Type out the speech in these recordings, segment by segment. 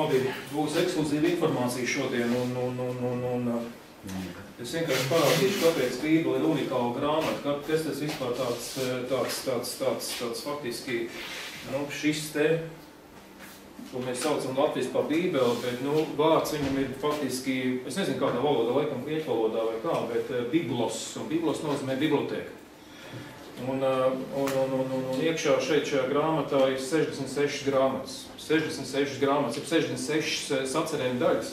Labi, būs ekskluzīva informācija šodien, un, un, un, un, un es vienkārši parādīšu, kāpēc Bībele ir unikāla grāmata, kas tas vispār tāds, tāds, tāds, tāds, tāds faktiski, nu, šis te, ko mēs saucam Latvijas par Bībeli, bet, nu, vārds viņam ir faktiski, es nezinu, kādā valodā, laikam, grieķu valodā vai kā, bet Biblos, un Biblos nozīmē biblioteka. Un, un, un, un, un, un iekšā šeit šajā grāmatā ir 66 grāmatas. 66 grāmatas, ir 66 sacerējuma daļas.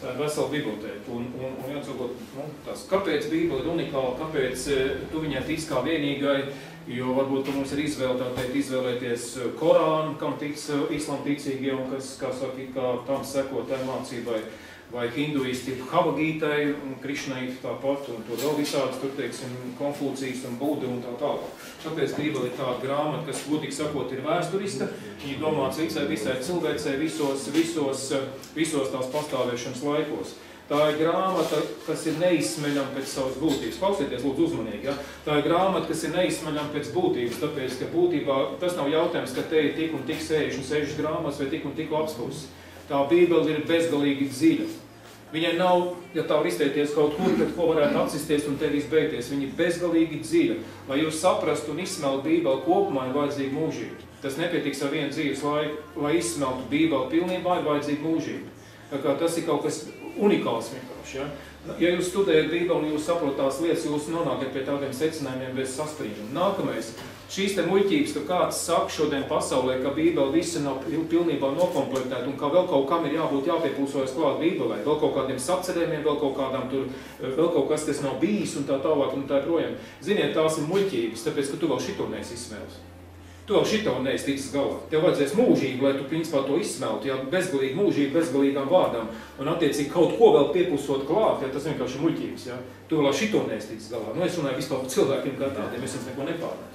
Tā ir vesela bibliotēka. Un, un, un jāatsakot, nu, tās, kāpēc Bībele ir unikāla, kāpēc tu viņai tic kā vienīgai, jo varbūt mums ir izvēle, tā teikt, izvēlēties Korānu, kam tic islam ticīgie un kas, kā saka, kā tam seko tai mācībai vai hinduisti Havagītai un Krišnai tāpat, un tur vēl visādas, tur, teiksim, Konfūcijas un Buda un tā tālāk. Tāpēc Bībele ir tāda grāmata, kas, godīgi sakot, ir vēsturiska, viņa domāts visai, visai cilvēcei visos, visos, visos tās pastāvēšanas laikos. Tā ir grāmata, kas ir neizsmeļama pēc savas būtības. Klausieties, lūdzu, uzmanīgi. Ja? Tā ir grāmata, kas ir neizsmeļama pēc būtības, tāpēc, ka būtībā tas nav jautājums, ka te ir tik un tik 66 grāmatas vai tik un tik puses. Tā Bībele ir bezgalīgi dziļa. Viņai nav, ja tā var izteikties kaut kur, kad ko varētu atsisties un tev izbeigties. Viņa ir bezgalīgi dziļa. Lai jūs saprastu un izsmeltu Bībeli kopumā, ir vajadzīga mūžība. Tas nepietiks ar vienu dzīves laiku. Lai izsmeltu Bībeli pilnībā, ir vajadzīga mūžība. Tā kā tas ir kaut kas unikāls vienkārši. Ja? Ja jūs studējat Bībeli un jūs saprotat tās lietas, jūs nonākat pie tādiem secinājumiem bez sastrīduma. Nākamais šīs te muļķības, ka kāds saka šodien pasaulē, ka Bībele visa nav pilnībā nokomplektēta un ka vēl kaut kam ir jābūt jāpiepūsojas klāt Bībelē, vēl kaut kādiem sacerējumiem, vēl kaut kādām tur, vēl kaut kas, kas nav bijis un tā tālāk un tā projām. Ziniet, tās ir muļķības, tāpēc, ka tu vēl šito neesi izsmēlis. Tu vēl šito neesi ticis galā. Tev vajadzēs mūžīgi, lai tu principā to izsmeltu, ja bezgalīgi mūžīgi, bezgalīgām vārdām, un attiecīgi kaut ko vēl piepusot klāt, ja tas vienkārši muļķības, ja. Tu vēl šito neesi ticis galā. Nu, es runāju vispār cilvēkiem kā tādiem, es jums neko nepārmetu.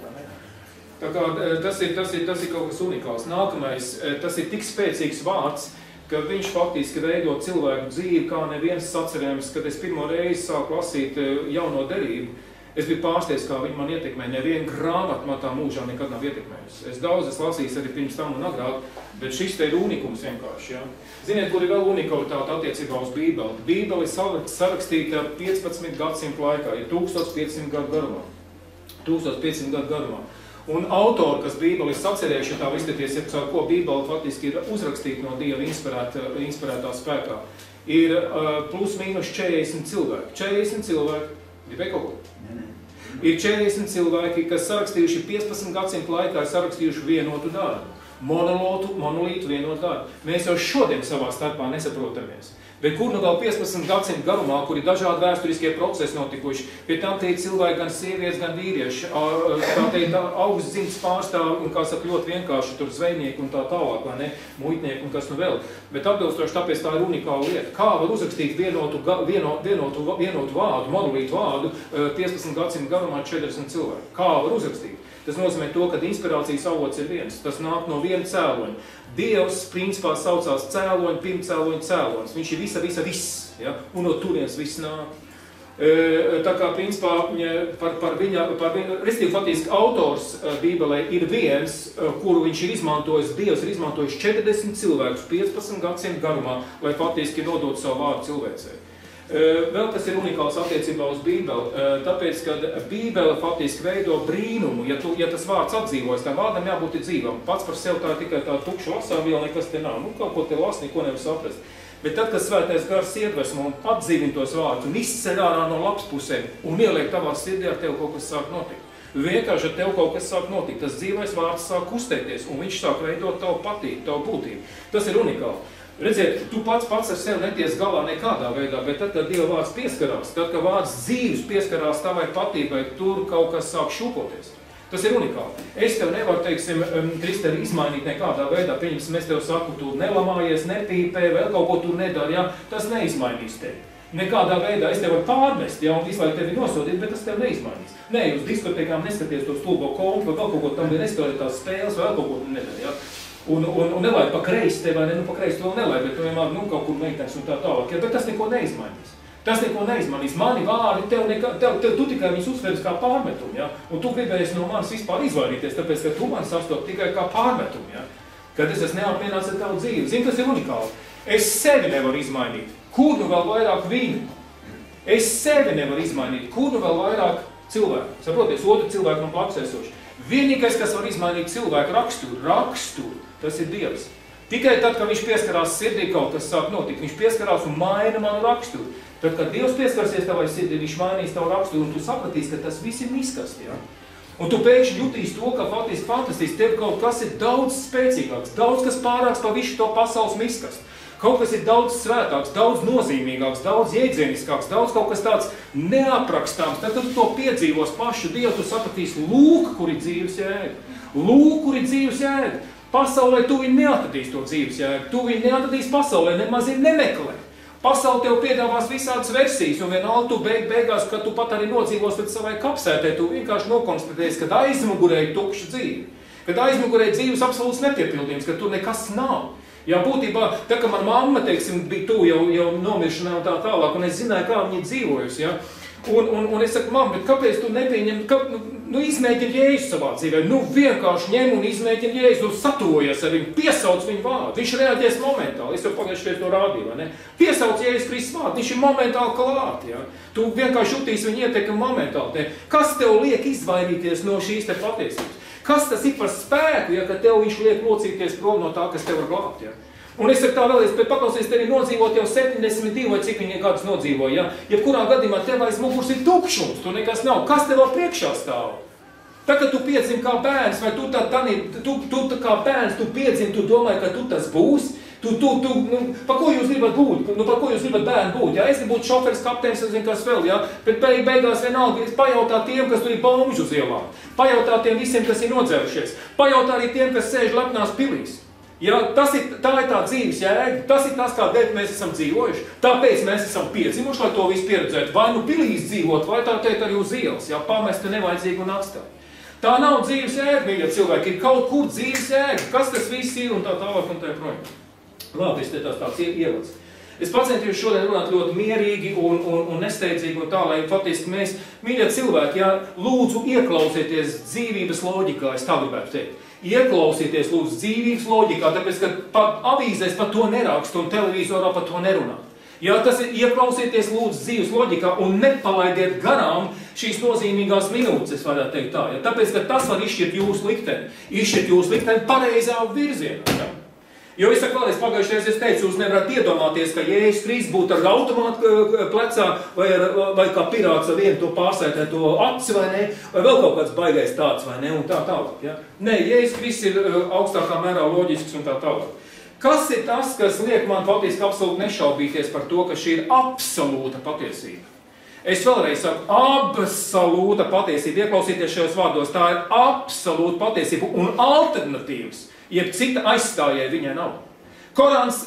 Tā kā, e, tas, ir, tas, ir, tas ir kaut kas unikāls. Nākamais, e, tas ir tik spēcīgs vārds, ka viņš faktiski veido cilvēku dzīvi kā neviens sacerējums, kad es pirmo reizi sāku lasīt e, jauno derību. Es biju pārsteigts, kā viņi man ietekmē. Neviena grāmata man tā mūžā nekad nav ietekmējusi. Es daudz esmu lasījis arī pirms tam un agrāk, bet šis te ir unikums vienkārši. Ja? Ziniet, kur ir vēl unikalitāte attiecībā uz Bībeli? Bībeli sarakstīta 15 gadsimtu laikā, ir 1500 gadu garumā. 1500 gadu garumā. Un autori, kas Bībeli ir sacerējuši, tā izskaties, ja ko Bībeli faktiski ir uzrakstīta no Dieva inspirētā, inspirētā spēkā, ir uh, plus mīnus 40 cilvēki. 40 cilvēki, gribēja kaut ko? Ir 40 cilvēki, kas sarakstījuši 15 gadsimtu laikā, ir sarakstījuši vienotu darbu. Monolītu, monolītu vienotu darbu. Mēs jau šodien savā starpā nesaprotamies. Bet kur nu vēl 15 gadsimtu garumā, kur ir dažādi vēsturiskie procesi notikuši, pie tam tie ir cilvēki, gan sievietes, gan vīrieši, tā teikt, augsts dzimts pārstāvi un, kā saka, ļoti vienkārši tur zvejnieki un tā tālāk, vai ne, muitnieki un kas nu vēl. Bet atbilstoši tāpēc tā ir unikāla lieta. Kā var uzrakstīt vienotu, vieno, vienotu, vienotu vārdu, monolītu vārdu 15 gadsimtu garumā 40 cilvēku? Kā var uzrakstīt? Tas nozīmē to, ka inspirācijas avots ir viens. Tas nāk no viena cēloņa. Dievs principā saucās cēloņu, pirmcēloņu cēlonis. Viņš ir visa, visa, viss. Ja? Un no turienes viss nāk. E, tā kā, principā, par, par viņa, par viņa, restīvi, faktiski autors e, Bībelē ir viens, e, kuru viņš ir izmantojis, Dievs ir izmantojis 40 cilvēkus 15 gadsimtu garumā, lai faktiski nodot savu vārdu cilvēcei. Vēl kas ir unikāls attiecībā uz Bībeli, tāpēc, ka Bībele faktiski veido brīnumu, ja, tu, ja tas vārds atdzīvojas, tam vārdam jābūt dzīvam. Pats par sevi tā ir tikai tā tukša lasāviela, nekas te nav. Nu, kaut ko te las, neko nevar saprast. Bet tad, kad svētais gars iedvesmo un atdzīvina tos vārdus un izceļ ārā no labs pusēm un ieliek tavā sirdī, ar tev kaut kas sāk notikt. Vienkārši ar tev kaut kas sāk notikt. Tas dzīvais vārds sāk kustēties un viņš sāk veidot tavu patību, tavu būtību. Tas ir unikāli. Redziet, tu pats pats ar sevi neties galā nekādā veidā, bet tad, kad Dieva vārds pieskarās, tad, kad vārds dzīves pieskarās tavai patībai, tur kaut kas sāk šūpoties. Tas ir unikāli. Es tev nevaru, teiksim, Kristeri, izmainīt nekādā veidā. Pieņemsim, es tev saku, tu nelamājies, nepīpē, vēl kaut ko tu nedari, ja? tas neizmainīs tevi. Nekādā veidā es tev varu pārmest, ja, un visu laiku tevi nosodīt, bet tas tev neizmainīs. Nē, uz diskotekām neskaties to stulbo kontu, vai vēl kaut ko tam, nespēlēt tās spēles, vai vēl kaut ko nedari, ja. Un, un, un nelaid pa kreisi tev, vai ne, nu pa kreisi vēl nelaid, bet vienmēr, nu, kaut kur meitenes un tā tālāk. Ja, bet tas neko neizmainīs. Tas neko neizmainīs. Mani vārdi tev, nekā, tev, tev tu tikai viņus uztveris kā pārmetumu, ja? Un tu gribēsi no manis vispār izvairīties, tāpēc, ka tu mani sastop tikai kā pārmetumu, ja? Kad es esmu neapmierināts ar tavu dzīvi. Zini, tas ir unikāli. Es sevi nevaru izmainīt. Kur nu vēl vairāk viņu? Es sevi nevaru izmainīt. Kur nu vēl vairāk cilvēku? Saproties, otru cilvēku no blakus esoši. Vienīgais, kas var izmainīt cilvēku raksturu, raksturu, tas ir Dievs. Tikai tad, kad viņš pieskarās sirdī, kaut kas sāk notikt. Viņš pieskarās un maina manu raksturu. Tad, kad Dievs pieskarsies tavai sirdī, viņš mainīs tavu raksturu un tu sapratīsi, ka tas viss ir miskast. Ja? Un tu pēkšņi jutīsi to, ka faktiski fantastiski tev kaut kas ir daudz spēcīgāks, daudz kas pārāks pa visu to pasaules miskast. Kaut kas ir daudz svētāks, daudz nozīmīgāks, daudz iedzieniskāks, daudz kaut kas tāds neaprakstāms. Tad, kad tu to piedzīvos pašu Dievu, tu sapratīsi, lūk, kur ir dzīves jēga. Lūk, kur ir dzīves jēga. Pasaulē tu viņu neatradīsi to dzīves jēgu. Tu viņu neatradīsi pasaulē, nemaz ir nemeklē. Pasaule tev piedāvās visādas versijas, un vienalga tu beig, beigās, kad tu pat arī nodzīvos pēc savai kapsētē, tu vienkārši nokonstatēsi, ka aizmugurēji tukša dzīve. Kad aizmugurēji dzīves absolūts nepiepildījums, ka tur nekas nav. Jā, būtībā, tā kā mana mamma, teiksim, bija tu jau, jau nomiršanā un tā tālāk, un es zināju, kā viņa dzīvojusi, ja? Un, un, un es saku, mam, bet kāpēc tu nepieņem, ka, nu, nu izmēģini Jēzu savā dzīvē, nu vienkārši ņem un izmēģini Jēzu, satojies ar viņu, piesauc viņu vārdu, viņš reaģēs momentāli, es jau pagājušajā to rādīju, vai ne? Piesauc Jēzus Kristus vārdu, viņš ir momentāli klāt, ja? Tu vienkārši jutīs viņu ietekmi momentāli. Te. Kas tev liek izvairīties no šīs te patiesības? Kas tas ir par spēku, ja tev viņš liek locīties prom no tā, kas tev var glābt? Ja? Un es saku tā vēlreiz, bet paklausies, tev ir nodzīvot jau 72 vai cik viņi gadus nodzīvoja. Ja? Jebkurā gadījumā tev aiz muguras ir tukšums, tur nekas nav. Kas tev vēl priekšā stāv? Tā, kad tu piedzim kā bērns, vai tu, tā, tā, tu, tu tā kā bērns, tu piedzim, tu domāji, ka tu tas būsi, Tu, tu, tu, nu, pa ko jūs gribat būt? Nu, pa ko jūs gribat bērnu būt? Ja? Es gribu būt šoferis, kapteinis, es zinu, kas vēl, ja? bet beig, beigās vienalga, es pajautā tiem, kas tur ir bomžu uz ielām. Pajautā tiem visiem, kas ir nodzērušies. Pajautā arī tiem, kas sēž lepnās pilīs. Ja, tas ir, tā ir tā dzīves jēga, tas ir tas, kādēļ mēs esam dzīvojuši. Tāpēc mēs esam piedzimuši, lai to visu pieredzētu. Vai nu pilīs dzīvot, vai tā teikt arī uz ielas, ja pamesta nevajadzīgu un atstāt. Tā nav dzīves jēga, mīļie cilvēki, ir kaut kur dzīves jēga. Kas tas viss ir un tā tālāk un tā projām. Labi, tas ir tāds ievads. Es pacentos šodien runāt ļoti mierīgi un, un, un nesteidzīgi un tā, lai faktiski mēs, mīļie cilvēki, jā, lūdzu ieklausieties dzīvības loģikā, es tā gribētu teikt. Ieklausieties lūdzu dzīvības loģikā, tāpēc, ka pat avīzēs par to nerakst un televizorā par to nerunā. Jā, tas ir ieklausieties lūdzu dzīves loģikā un nepalaidiet garām šīs nozīmīgās minūtes, es varētu teikt tā. Ja? Tāpēc, ka tas var izšķirt jūsu likteni, izšķirt jūsu likteni pareizā virzienā. Ja? Jo es saku vēlreiz, pagājušajā es teicu, jūs nevarat iedomāties, ka Jēzus Kristus būtu ar automātu plecā vai, ar, vai kā pirāts ar vienu to pārsētēto aci vai ne, vai vēl kaut kāds baigais tāds vai ne, un tā tālāk. Ja? Nē, Jēzus Kristus ir augstākā mērā loģisks un tā tālāk. Kas ir tas, kas liek man patiesībā absolūti nešaubīties par to, ka šī ir absolūta patiesība? Es vēlreiz saku, absolūta patiesība. Ieklausieties šajos vārdos, tā ir absolūta patiesība un alternatīvas jeb cita aizstājēja viņai nav. Korāns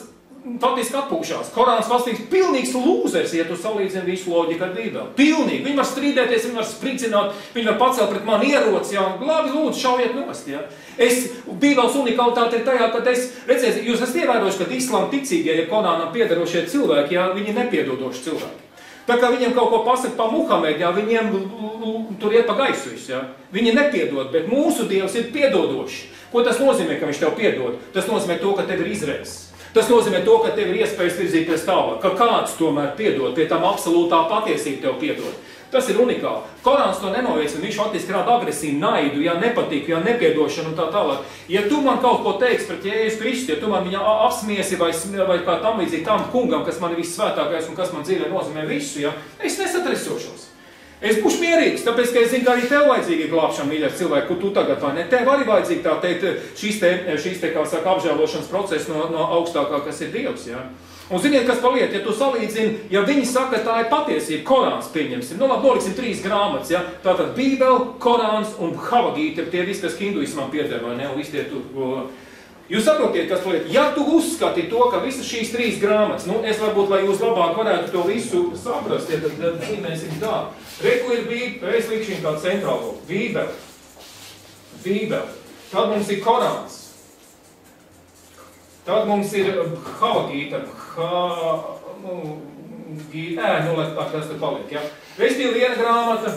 faktiski atpūšās. Korāns valstīs pilnīgs lūzers, ja tu salīdzini visu loģiku ar Bībeli. Pilnīgi. Viņi var strīdēties, viņi var spricināti, viņi var pacelt pret mani ieroci, jā, labi, lūdzu, šaujiet nost, jā. Es, Bībeles unikalitāte ir tajā, ka es, redziet, jūs esat ievērojuši, ka islāma ticīgie, ja Korānam piedarošie cilvēki, jā, viņi nepiedodoši cilvēki. Tā kā viņiem kaut ko pasaka pa Muhamedu, jā, viņiem tur iet pa gaisu visu, jā. Viņi nepiedod, bet mūsu Dievs ir piedodošs. Ko tas nozīmē, ka viņš tev piedod? Tas nozīmē to, ka tev ir izredzes. Tas nozīmē to, ka tev ir iespējas virzīties tālāk, ka kāds tomēr piedod, pie tam absolūtā patiesība tev piedod. Tas ir unikāli. Korāns to nenoveic, un viņš faktiski rāda agresīvu, naidu, ja nepatīk, ja nepiedošanu un tā tālāk. Ja tu man kaut ko teiksi pret Jēzus Kristu, ja tu man viņu apsmiesi vai, vai kā tam līdzīgi tam kungam, kas man ir vissvētākais un kas man dzīvē nozīmē visu, ja, es nesatrisošos. Es būšu mierīgs, tāpēc, ka es zinu, ka arī tev vajadzīga glābšana, mīļais cilvēks, kur tu tagad vai ne. Tev arī vajadzīga tā teikt, šīs te, šīs te kā saka, apžēlošanas process no, no augstākā, kas ir Dievs, ja. Un ziniet, kas paliek, ja tu salīdzini, ja viņi saka, tā ir patiesība, Korāns pieņemsim, nu labi, noliksim trīs grāmatas, ja, tātad Bībele, Korāns un Havagīte, tie visi, kas hinduismam pieder, vai ne, un visi tie tur, Jūs saprotiet, kas liek. Ja tu uzskati to, ka visas šīs trīs grāmatas, nu, es varbūt, lai jūs labāk varētu to visu saprast, ja tad, tad zīmēsim tā. Reku ir Bībele, es likšu kā centrālo. Bībele. Bībele. Tad mums ir Korāns. Tad mums ir Havagīta. Ha, nu, ē, nu, lai tā kas te paliek, ja. Restīvi viena grāmata,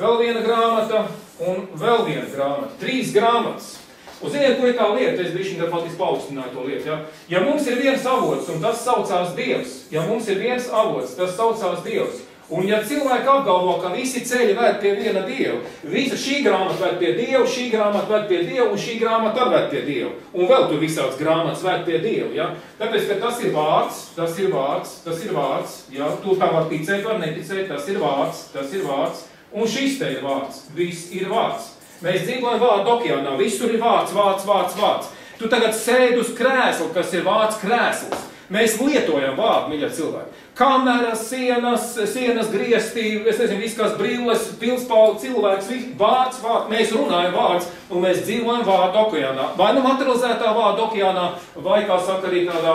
vēl viena grāmata un vēl viena grāmata. Trīs grāmatas. Un ziniet, kur ir tā lieta, es biju šī faktiski paaugstināju to lietu, ja? Ja mums ir viens avots, un tas saucās Dievs, ja mums ir viens avots, tas saucās Dievs, Un ja cilvēki apgalvo, ka visi ceļi ved pie viena Dieva, visa šī grāmata ved pie Dieva, šī grāmata ved pie Dieva, un šī grāmata arī ved pie Dieva. Un vēl tur visāds grāmatas ved pie Dieva, ja? Tāpēc, ka tas ir vārds, tas ir vārds, tas ir vārds, ja? Tu tā var ticēt, var neticēt, tas ir vārds, tas ir vārds, un šis te ir vārds, viss ir vārds. Mēs dzīvojam vārdu okeānā, visur ir vārds, vārds, vārds, vārds. Tu tagad sēdi uz krēsla, kas ir vārds krēsls. Mēs lietojam vārdu, mīļie cilvēki. Kameras, sienas, sienas grieztī, es nezinu, viss kas brilles, pilspauda cilvēks, vārds, vārds. Mēs runājam vārds un mēs dzīvojam vārdu okeānā. Vai nu materializētā vārdu okeānā, vai, kā saka, arī tādā,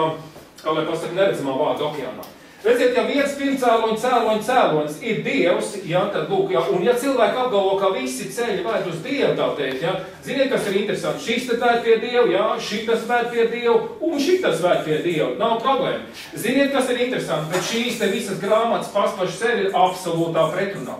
kā lai pasaka, neredzamā vārdu okeānā. Redziet, ja viens pirmcēloņa cēloņa cēlonis ir Dievs, ja, tad lūk, ja, un ja cilvēki apgalvo, ka visi ceļi vēd uz Dievu, tā teikt, ja, ziniet, kas ir interesanti, šis te vēd pie Dievu, ja, šitas vēd pie Dievu, un šitas vēd pie Dievu, nav problēma. Ziniet, kas ir interesanti, bet šīs te visas grāmatas pats par sevi ir absolūtā pretrunā.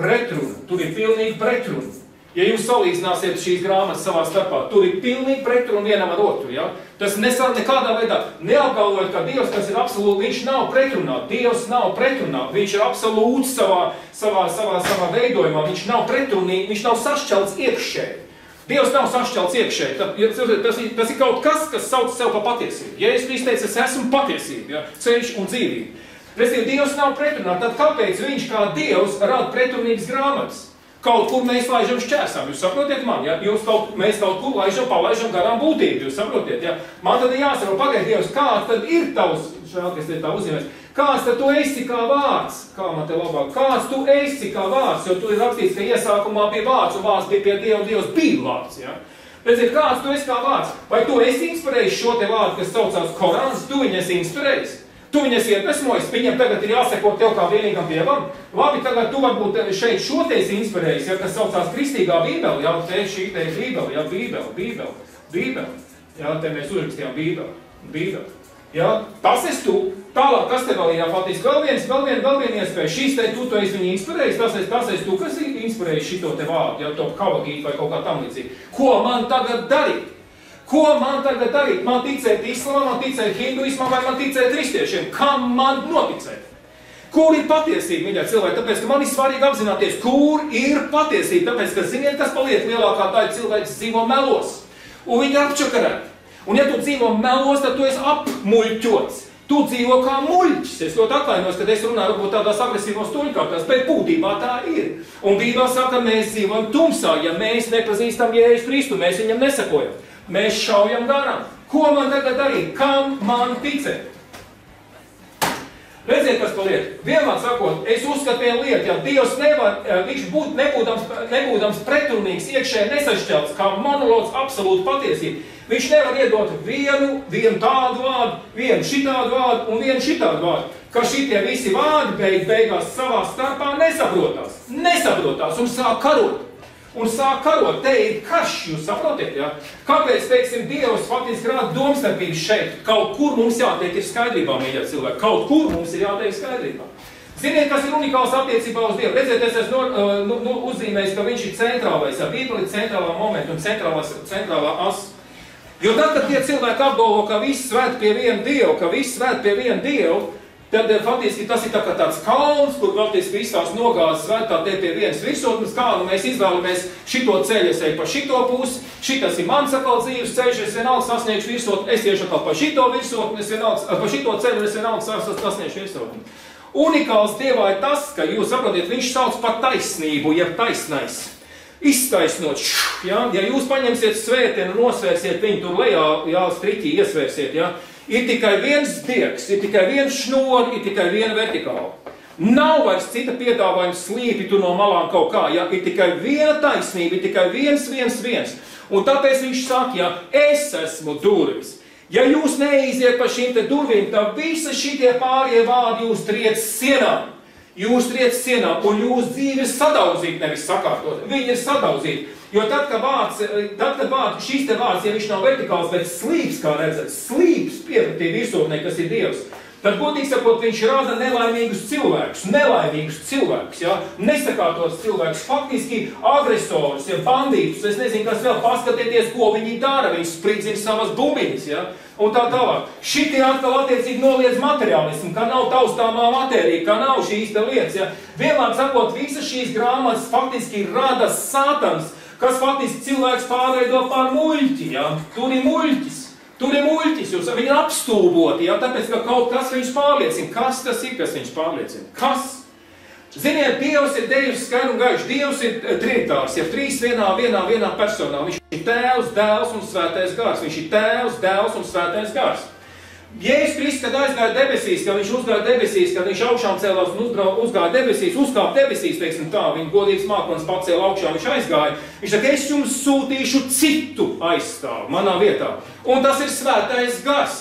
Pretruna, tur ir pilnīgi pretruna. Ja jūs salīdzināsiet šīs grāmatas savā starpā, tur ir pilnīgi pretruna vienam ar otru. Ja? Tas nesā, nekādā veidā neapgalvojot, ka Dievs, kas ir absolūti, viņš nav pretrunā. Dievs nav pretrunā, viņš ir absolūts savā, savā, savā, savā veidojumā, viņš nav pretrunīgi, viņš nav sašķelts iekšēji. Dievs nav sašķelts iekšēji. Tas, tas ir kaut kas, kas sauc sev par patiesību. Ja es teicu, es esmu patiesība, ja? ceļš un dzīvība. Respektīvi, Dievs nav pretrunā, tad kāpēc viņš kā Dievs rada pretrunīgas grāmatas? Kaut kur mēs laižam šķērsām, jūs saprotiet man, ja? Jūs kaut, mēs kaut kur laižam, palaižam garām būtību, jūs saprotiet, ja? Man tad ir jāsaka, pagaid, Dievs, kāds tad ir tavs, žēl, ka es te tā uzzīmēs, kāds tad tu esi kā vārds, kā man te labāk, kāds tu esi kā vārds, jo tu ir rakstīts, ka iesākumā bija vārds, un vārds bija pie Dieva, Dievs bija vārds, ja? Redziet, kāds tu esi kā vārds, vai tu esi inspirējis šo te vārdu, kas saucās Korāns, tu viņu esi inspirējis? Tu viņas iedvesmojas, viņam tagad ir jāseko tev kā vienīgam dievam. Labi, tagad tu varbūt šeit šoties inspirējies, ja tas saucās kristīgā bībeli, jā, te šī te ir bībeli, jā, bībeli, bībeli, bībeli. Jā, te mēs uzrakstījām bībeli, bībeli. Jā, tas esi tu. Tālāk, kas te vēl ir jāpatīst? Vēl viens, vēl viena, vēl viena iespēja. Šīs te tu, tu esi viņu inspirējis, tas esi, tas esi tu, kas ir inspirējis šito te vārdu, jā, to kavagīt vai kaut kā tam līdzīgi. Ko man tagad darīt? Ko man tagad darīt? Man ticēt islamam, man ticēt hinduismam vai man ticēt kristiešiem? Kam man noticēt? Kur ir patiesība, mīļā cilvēki? Tāpēc, ka man ir svarīgi apzināties, kur ir patiesība. Tāpēc, ka ziniet, kas paliek lielākā daļa cilvēks dzīvo melos. Un viņi ir apčakarēti. Un ja tu dzīvo melos, tad tu esi apmuļķots. Tu dzīvo kā muļķis. Es ļoti atvainojos, ka es runāju varbūt tādās agresīvos tuļkārtās, bet būtībā tā ir. Un Bībelē saka, mēs dzīvojam tumsā, ja mēs nepazīstam Jēzus Kristu, mēs viņam nesakojam. Mēs šaujam garām. Ko man tagad darīt? Kam man ticēt? Redziet, kas paliek. Vienmēr sakot, es uzskatu vienu lietu, ja Dievs nevar, eh, viņš būt, nebūdams, nebūdams pretrunīgs, iekšēji nesašķelts, kā monologs absolūti patiesība, viņš nevar iedot vienu, vienu tādu vārdu, vienu šitādu vārdu un vienu šitādu vārdu, ka šitie visi vārdi beig, beigās savā starpā nesaprotās. Nesaprotās un sāk karot un sāk karot. Te ir karš, jūs saprotiet, ja? Kāpēc, teiksim, Dievs faktiski rāda domstarpības šeit? Kaut kur mums jātiek ir skaidrībā, mīļie cilvēki. Kaut kur mums ir jātiek skaidrībā. Ziniet, kas ir unikāls attiecībā uz Dievu? Redziet, es esmu nu, nu, uzzīmējis, ka viņš ir centrālais, ja Bībeli centrālā momenta un centrālās, centrālā as. Jo tad, kad tie cilvēki apgalvo, ka viss svēt pie viena Dievu, ka viss svēt pie viena Dievu, Tad eh, faktiski tas ir tā kā tāds kalns, kur faktiski visās nogāzes svētā te pie vienas virsotnes, kā nu mēs izvēlamies šito ceļu, es eju pa šito pusi, šitas ir mans atkal dzīves ceļš, es vienalga sasniegšu virsotni, es iešu atkal pa šito virsotni, es vienalga, pa šito ceļu, es vienalga sasniegšu virsotni. Unikāls Dievā ir tas, ka jūs saprotiet, viņš sauc par taisnību, jeb taisnais. Iztaisnot, ja, ja jūs paņemsiet svētienu, nosvērsiet viņu tur lejā, jā, striķī iesvērsiet, ja, Ir tikai viens diegs, ir tikai viens šnori, ir tikai viena vertikāla. Nav vairs cita piedāvājuma slīpi tu no malām kaut kā, ja ir tikai viena taisnība, ir tikai viens, viens, viens. Un tāpēc viņš saka, ja es esmu durvis. Ja jūs neiziet pa šīm te durvīm, tad visi šitie pārējie vārdi jūs triec sienā. Jūs triec sienā, un jūs dzīve ir sadauzīta, nevis sakārtot. Viņi ir sadauzīti. Jo tad, kad vārds, tad, kad vārds, šis te vārds, ja viņš nav vertikāls, bet slīps, kā redzat, slīps piepratī virsotnē, kas ir Dievs, Tad, godīgi sakot, viņš rada nelaimīgus cilvēkus, nelaimīgus cilvēkus, ja? nesakārtos cilvēkus, faktiski agresorus, ja bandītus. Es nezinu, kas vēl paskatieties, ko viņi dara. Viņi spridzina savas bumbiņas, ja? un tā tālāk. Šitie atkal attiecīgi noliedz materiālismu, ka nav taustāmā matērija, ka nav šīs lietas. Ja? Vienmēr sakot, visas šīs grāmatas faktiski rada satans, kas faktiski cilvēks pārveido par muļķi. Ja? Tur ir muļķis. Tur ir muļķis, jūs viņi ir apstulboti, ja, tāpēc, ka kaut kas viņus pārliecina. Kas tas ir, kas viņus pārliecina? Kas? Ziniet, Dievs ir Dievs skaidrs un gaišs. Dievs ir eh, trinitārs, ja trīs vienā, vienā, vienā personā. Viņš ir tēvs, dēls un svētais gars. Viņš ir tēvs, dēls un svētais gars. Jēzus Kristus, kad aizgāja debesīs, kad viņš uzgāja debesīs, kad viņš augšām cēlās un uzbrauc, uzgāja debesīs, uzkāpa debesīs, teiksim tā, viņa godības mākslinieks pacēla augšā, viņš aizgāja. Viņš saka, es jums sūtīšu citu aizstāvu manā vietā. Un tas ir svētais gars.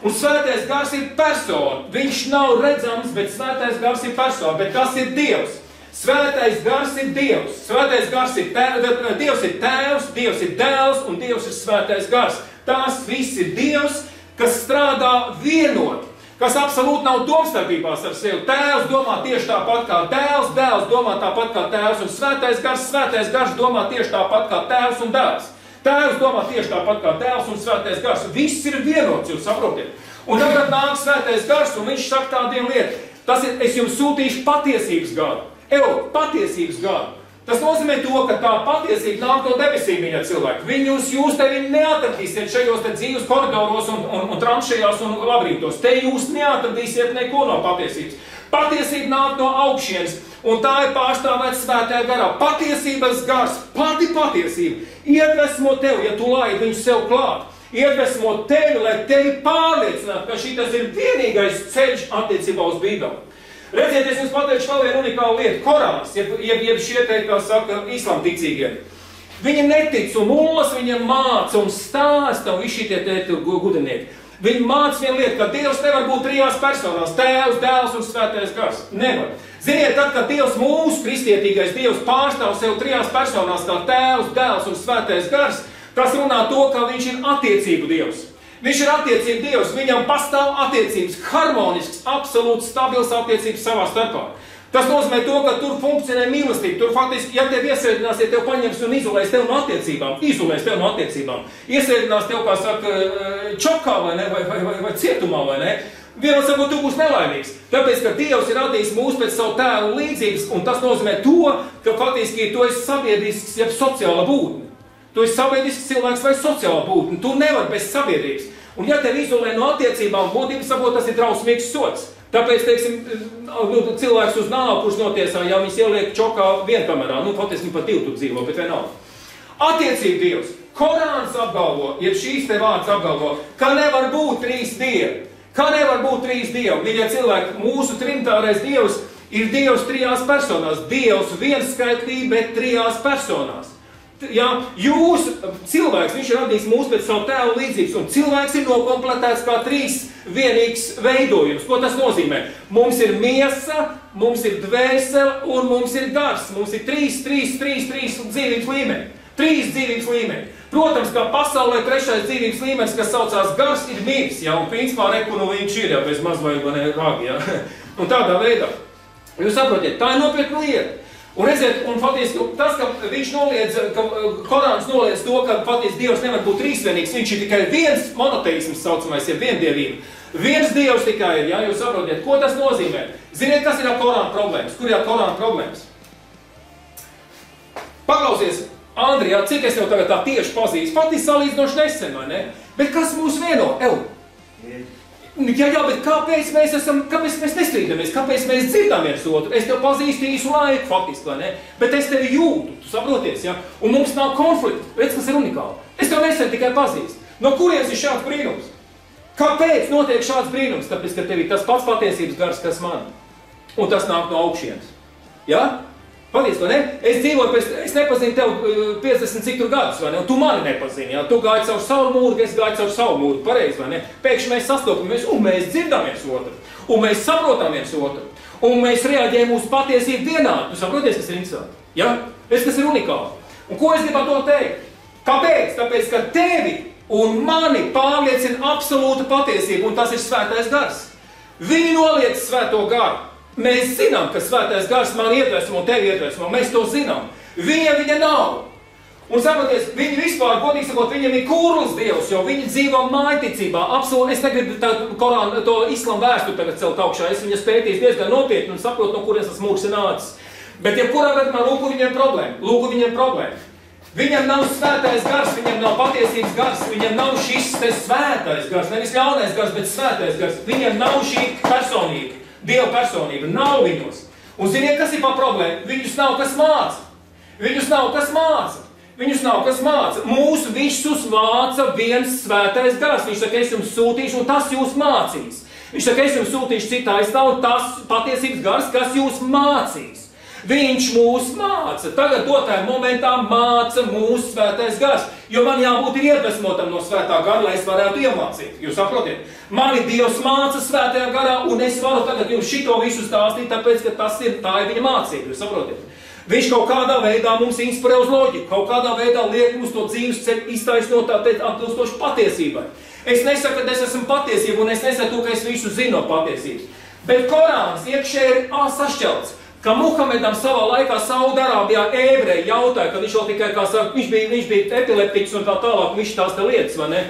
Un svētais gars ir persona. Viņš nav redzams, bet svētais gars ir persona. Bet kas ir Dievs? Svētais gars ir Dievs. Svētais gars ir tēvs, Dievs ir tēvs, Dievs ir dēls un Dievs ir svētais gars. Tas viss ir Dievs kas strādā vienot, kas absolūti nav domstarpībās ar sevi. Tēvs domā tieši tāpat kā dēls, dēls domā tāpat kā tēvs, un svētais gars, svētais gars domā tieši tāpat kā tēvs un dēls. Tēvs domā tieši tāpat kā dēls un svētais gars. Viss ir vienots, jūs saprotat. Un tagad nāk svētais gars, un viņš saka tādiem lietām. Tas ir, es jums sūtīšu patiesības gadu. Evo, patiesības gadu. Tas nozīmē to, ka tā patiesība nāk no debesīm, viņa cilvēki. Viņus jūs tevi neatradīsiet šajos te dzīves koridoros un, un, un tranšajās un labrītos. Te jūs neatradīsiet neko no patiesības. Patiesība nāk no augšienes, un tā ir pārstāvēta svētajā garā. Patiesības gars, pati patiesība, iedvesmo tevi, ja tu laidi viņu sev klāt. Iedvesmo tevi, lai tevi pārliecinātu, ka šis ir vienīgais ceļš attiecībā uz Bībeli. Redziet, es jums pateikšu vēl vienu unikālu lietu. Korāns, jeb, jeb, jeb šie te, kā saka, islām ticīgie. Viņi netic un mullas viņam māca un stāsta un visi šie te, te gudrinieki. Viņi māca vienu lietu, ka Dievs nevar būt trijās personās - Tēvs, Dēls un Svētais Gars. Nevar. Ziniet, tad, kad Dievs mūsu kristietīgais Dievs pārstāv sev trijās personās kā Tēvs, Dēls un Svētais Gars, tas runā to, ka viņš ir attiecību Dievs. Viņš ir attiecību Dievs, viņam pastāv attiecības, harmonisks, absolūts, stabils attiecības savā starpā. Tas nozīmē to, ka tur funkcionē mīlestība. Tur faktiski, ja tev iesēdinās, ja tev paņems un izolēs tev no attiecībām, izolēs tev no attiecībām, iesēdinās tev, kā saka, čokā vai, ne, vai, vai, vai, vai cietumā vai ne, Vienot sakot, tu būsi nelaimīgs. Tāpēc, ka Dievs ir radījis mūs pēc savu tēlu līdzības, un tas nozīmē to, ka faktiski tu esi sabiedrisks, jeb sociāla būtne. Tu esi sabiedrisks cilvēks vai sociāla būtne. Tu nevari bez sabiedrības. Un ja tevi izolē no attiecībām, būtībā sakot, tas ir drausmīgs sots. Tāpēc, teiksim, nu, cilvēks uz nāvu, kurš notiesā, ja viņas ieliek čokā vienkamerā, nu, faktiski pat divi tur dzīvo, bet vienalga. Attiecība Dievs. Korāns apgalvo, jeb šīs te vārds apgalvo, ka nevar būt trīs dievi. Kā nevar būt trīs dievi? Mīļie cilvēki, mūsu trimtārais Dievs ir Dievs trijās personās. Dievs viens skaitlī, bet trijās personās. Ja, jūs, cilvēks, viņš ir radījis mūs pēc savu tēvu līdzības, un cilvēks ir nokomplektēts kā trīs vienīgs veidojums. Ko tas nozīmē? Mums ir miesa, mums ir dvēsele un mums ir gars. Mums ir trīs, trīs, trīs, trīs dzīvības līmeņi. Trīs dzīvības līmeņi. Protams, ka pasaulē trešais dzīvības līmenis, kas saucās gars, ir miris. Ja, un principā reku nu viņš ir, ja bez mazvaigu ne rāgi. Ja. Un tādā veidā. Jūs saprotiet, tā ir nopietna lieta. Un redziet, un faktiski tas, ka viņš noliedz, ka uh, Korāns noliedz to, ka faktiski Dievs nevar būt trīsvienīgs, viņš ir tikai viens monoteisms saucamais, ja viendievība. Viens Dievs tikai ir, ja jūs saprotiet, ko tas nozīmē. Ziniet, kas ir ar Korāna problēmas? Kur ir ar Korāna problēmas? Paklausies, Andrijā, cik es tev tagad tā tieši pazīstu, patiesi salīdzinoši nesen, vai ne? Bet kas mūs vieno? Ev, Jā, jā, bet kāpēc mēs esam, kāpēc mēs nestrīdamies, kāpēc mēs dzirdam viens otru? Es tev pazīstu īsu laiku, faktiski, vai ne? Bet es tevi jūtu, tu saproties, ja? Un mums nav konflikta. Redz, kas ir unikāli. Es tev nesen tikai pazīstu. No kurienes ir šāds brīnums? Kāpēc notiek šāds brīnums? Tāpēc, ka tev ir tas pats patiesības gars, kas man. Un tas nāk no augšienes. Ja? Paldies, vai ne? Es dzīvoju, pēc, es nepazinu tevi 50 cik tur gadus, vai ne? Un tu mani nepazini, jā? Tu gāji caur savu mūru, es gāju caur savu mūru, pareizi, vai ne? Pēkšņi mēs sastopamies, un mēs dzirdam viens otru, un mēs saprotam viens otru, un mēs reaģējam uz patiesību vienādi. Tu saproties, kas ir interesanti? Ja? Es, kas ir unikāli. Un ko es gribu to teikt? Kāpēc? Tāpēc, ka tevi un mani pārliecina absolūta patiesība, un tas ir svētais gars. Viņi noliec svēto garu. Mēs zinām, ka svētais gars man iedvesmo un tevi iedvesmo. Mēs to zinām. Viņam viņa nav. Un saprotiet, viņi vispār, godīgi sakot, viņam ir kurls dievs, jo viņi dzīvo mājticībā. Absolūti, es negribu tādu korānu, to islamu vēsturi tagad celt augšā. Es viņas pētīju diezgan nopietni un saprotu, no kurienes tas mūks ir nācis. Bet, ja kurā gadījumā lūku viņiem problēma, lūku viņiem problēma. Viņam nav svētais gars, viņam nav patiesības gars, viņam nav šis svētais gars, nevis ļaunais gars, bet svētais gars. Viņam nav šī personība, Dieva personība, nav viņos. Un ziniet, kas ir pa problēmu? Viņus nav kas māca. Viņus nav kas māca. Viņus nav kas māca. Mūsu visus māca viens svētais gars. Viņš saka, es jums sūtīšu, un tas jūs mācīs. Viņš saka, es jums sūtīšu citā aizstāvu tas patiesības gars, kas jūs mācīs. Viņš mūs māca. Tagad dotajā momentā māca mūsu svētais gars. Jo man jābūt iedvesmotam no svētā gara, lai es varētu iemācīt. Jūs saprotiet? Mani Dievs māca svētajā garā, un es varu tagad jums šito visu stāstīt, tāpēc, ka tas ir, tā ir viņa mācība. Jūs saprotiet? Viņš kaut kādā veidā mums inspirē uz loģiku, kaut kādā veidā liek mums to dzīves ceļu iztaisnot tā teikt atbilstoši patiesībai. Es nesaku, ka es esmu patiesība, un es nesaku, ka es visu zinu no patiesības. Bet Korāns iekšē ir sašķelts ka Muhamedam savā laikā Saudārābijā ebreji jautāja, ka viņš vēl tikai, kā saka, viņš bija, viņš bija epileptiķis un tā tālāk, viņš tās te lietas, vai ne?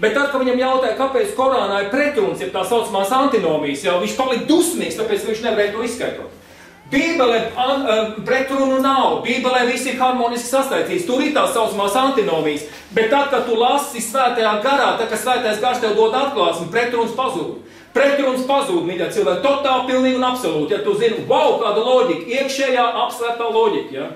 Bet tad, kad viņam jautāja, kāpēc Korānā ir pretruns, ir tā saucamās antinomijas, jau viņš palika dusmīgs, tāpēc viņš nevarēja to izskaidrot. Bībelē an, uh, pretrunu nav, Bībelē viss ir harmoniski sastaicīts, tur ir tā saucamās antinomijas, bet tad, kad tu lasi svētajā garā, tad, kad svētais gars tev dod atklāsmi, pretruns pazūd. Pretruns pazūd, mīļā cilvēka, totāli, pilnīgi un absolūti. Ja tu zini, wow, kāda loģika, iekšējā apslēptā loģika. Ja?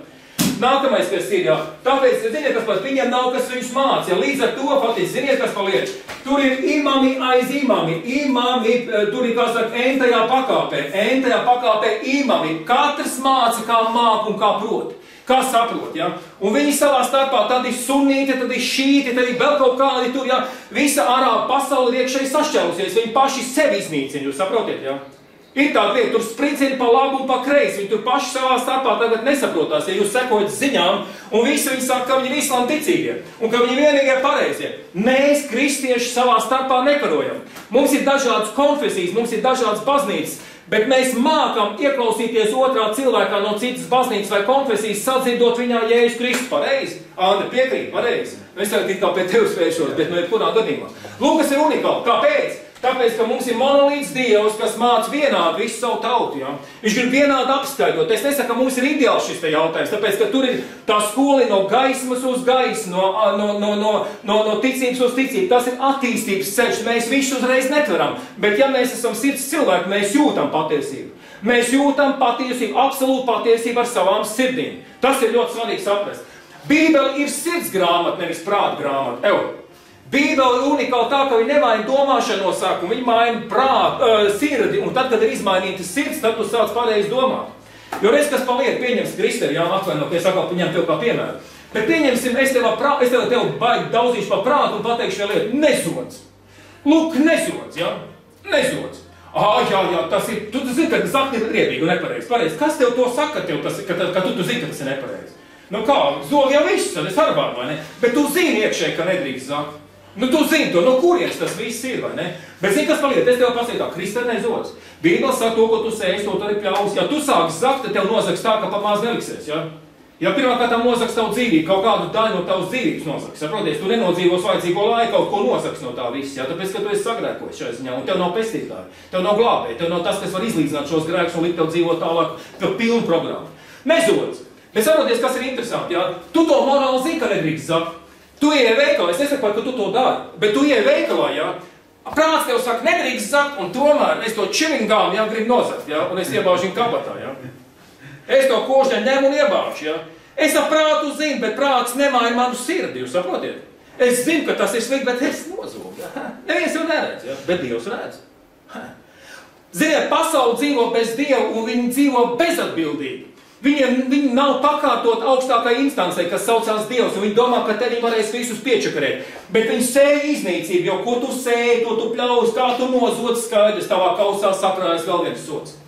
Nākamais, kas ir, jā, tāpēc, ziniet, kas pat viņiem nav, kas viņus māca, ja līdz ar to patiesi, ziniet, kas paliek. Tur ir imami aiz imami, imami, eh, tur ir, kā saka, entajā pakāpē, entajā pakāpē imami. Katrs māca, kā māk un kā prot. Kā saprot, ja? Un viņi savā starpā, tad ir sunīti, tad ir šīti, tad ir vēl kaut kādi tur, ja? Visa ārā pasaule iekšēji sašķēlusies, viņi paši sevi iznīcina, jūs saprotiet, ja? Ir tāda lieta, tur spridzina pa labu un pa kreisi, viņi tur paši savā starpā tagad nesaprotās, ja jūs sekojat ziņām, un visi viņi saka, ka viņi ir islām ticīgie, un ka viņi vienīgie pareizie. Mēs, kristieši, savā starpā nekarojam. Mums ir dažādas konfesijas, mums ir dažādas baznīcas, Bet mēs mākam ieklausīties otrā cilvēkā no citas baznīcas vai konfesijas, sadzirdot viņā Jēzus Kristus. Pareizi? Āda piekrīt, pareizi. Es tagad it kā pie tevis vēršos, bet no jebkurā gadījumā. Lūk, kas ir unikāli. Kāpēc? Tāpēc, ka mums ir monolīts Dievs, kas māca vienādi visu savu tautu. Ja? Viņš grib vienādi apskaidrot. Es nesaku, ka mums ir ideāls šis jautājums, tāpēc, ka tur ir tā skoli no gaismas uz gaismu, no, no, no, no, no, no ticības uz ticību. Tas ir attīstības ceļš. Mēs visu uzreiz netveram. Bet, ja mēs esam sirds cilvēki, mēs jūtam patiesību. Mēs jūtam patiesību, absolūtu patiesību ar savām sirdīm. Tas ir ļoti svarīgi saprast. Bībele ir sirds grāmata, nevis prāta grāmata. Evo. Bībele ir unikāla tā, ka viņi nemaina domāšanu no sākuma, viņi maina prātu, uh, sirdi, un tad, kad ir izmainīta sirds, tad tu sāc pareizi domāt. Jo reiz, kas paliek, pieņems Kristeri, jā, atvaino, ka es atkal paņem tev kā piemēru. Bet pieņemsim, es tev, prā, es tev, tev baigi daudzīšu pa prātu un pateikšu vēl lietu. Nezodz. Lūk, nezodz, jā. Nezodz. Ah, jā, jā, tas ir, tu, tu zini, ka zakni ir riebīgi un nepareizi. Pareizi. Kas tev to saka, tev tas, ka, ka tu, tu zini, ka tas ir nepareizi? Nu kā, zogi jau viss, tad es arī varu, vai ne? Bet tu zini iekšēji, ka nedrīkst zakt. Nu, tu zini to, no kurienes tas viss ir, vai ne? Bet zini, kas paliek? Es tev pasaku tā, Kristēnē zods. Bībeli saka, to, ko tu sēsi, to arī pļaus. Ja tu sāksi zakt, tad tev nozags tā, ka pamāz neliksies, ja? Ja pirmkārt tam nozags tavu dzīvību, kaut kādu daļu no tavas dzīvības nozags, saproties, tu nenodzīvos vajadzīgo laiku, kaut ko nozags no tā visa, ja? tāpēc, ka tu esi sagrēkojis šajā ziņā, un tev nav pestītāji, tev nav glābēji, tev nav tas, kas var izlīdzināt šos grēkus un likt tev dzīvot tālāk, tev pilnu programmu. Nezodz! Bet saproties, kas ir interesanti, ja? Tu to morāli zini, ka nedrīkst zakt. Tu ieej veikalā, es nesaku, ka tu to dari, bet tu ieej veikalā, jā. Prāts tev saka, nedrīkst zakt, un tomēr es to čivingām, jā, gribu nozakt, jā, un es iebāžu viņu kabatā, jā. Es to košņu ņemu un iebāžu, jā. Es ar prātu zinu, bet prāts nemaina manu sirdi, jūs saprotiet? Es zinu, ka tas ir slikti, bet es nozogu, jā. Neviens jau neredz, jā, bet Dievs redz. Ziniet, pasauli dzīvo bez Dieva, un viņi dzīvo bezatbildīgi. Viņiem viņi nav pakārtot augstākai instancei, kas saucās Dievs, un viņi domā, ka te viņi varēs visus piečakarēt. Bet viņi sēja iznīcību, jo ko tu sēji, to tu pļaus, kā tu nozod skaidrs, tavā kausā sakrājas vēl viens sots.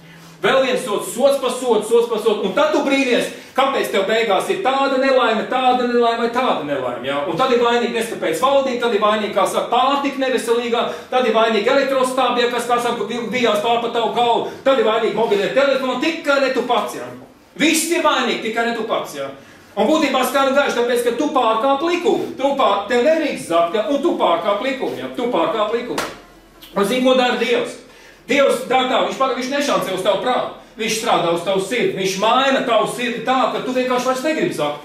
Vēl viens sots, sots pa sodu, sots pa sodu, un tad tu brīnies, kāpēc tev beigās ir tāda nelaime, tāda nelaime, tāda nelaime. Ja? Un tad ir vainīgi neskapēc valdība, tad ir vainīgi, kā saka, pārtika neveselīgā, tad ir vainīgi elektrostābie, kas, kā saka, bijās pār pa tavu galvu, tad ir vainīgi mobilie telefoni, tikai ne tu pats. Ja? Viss ir vainīgi, tikai ne tu pats. Ja? Un būtībā skan gaiši, tāpēc, ka tu pārkāp likumu. Tu pār, tev nedrīkst zakt, ja? un tu pārkāp likumu. Ja? Tu pārkāp likumu. Un zini, ko dara Dievs? Dievs dara tā, viņš, viņš nešancē uz tavu prātu. Viņš strādā uz tavu sirdi. Viņš maina tavu sirdi tā, ka tu vienkārši vairs negribi zakt.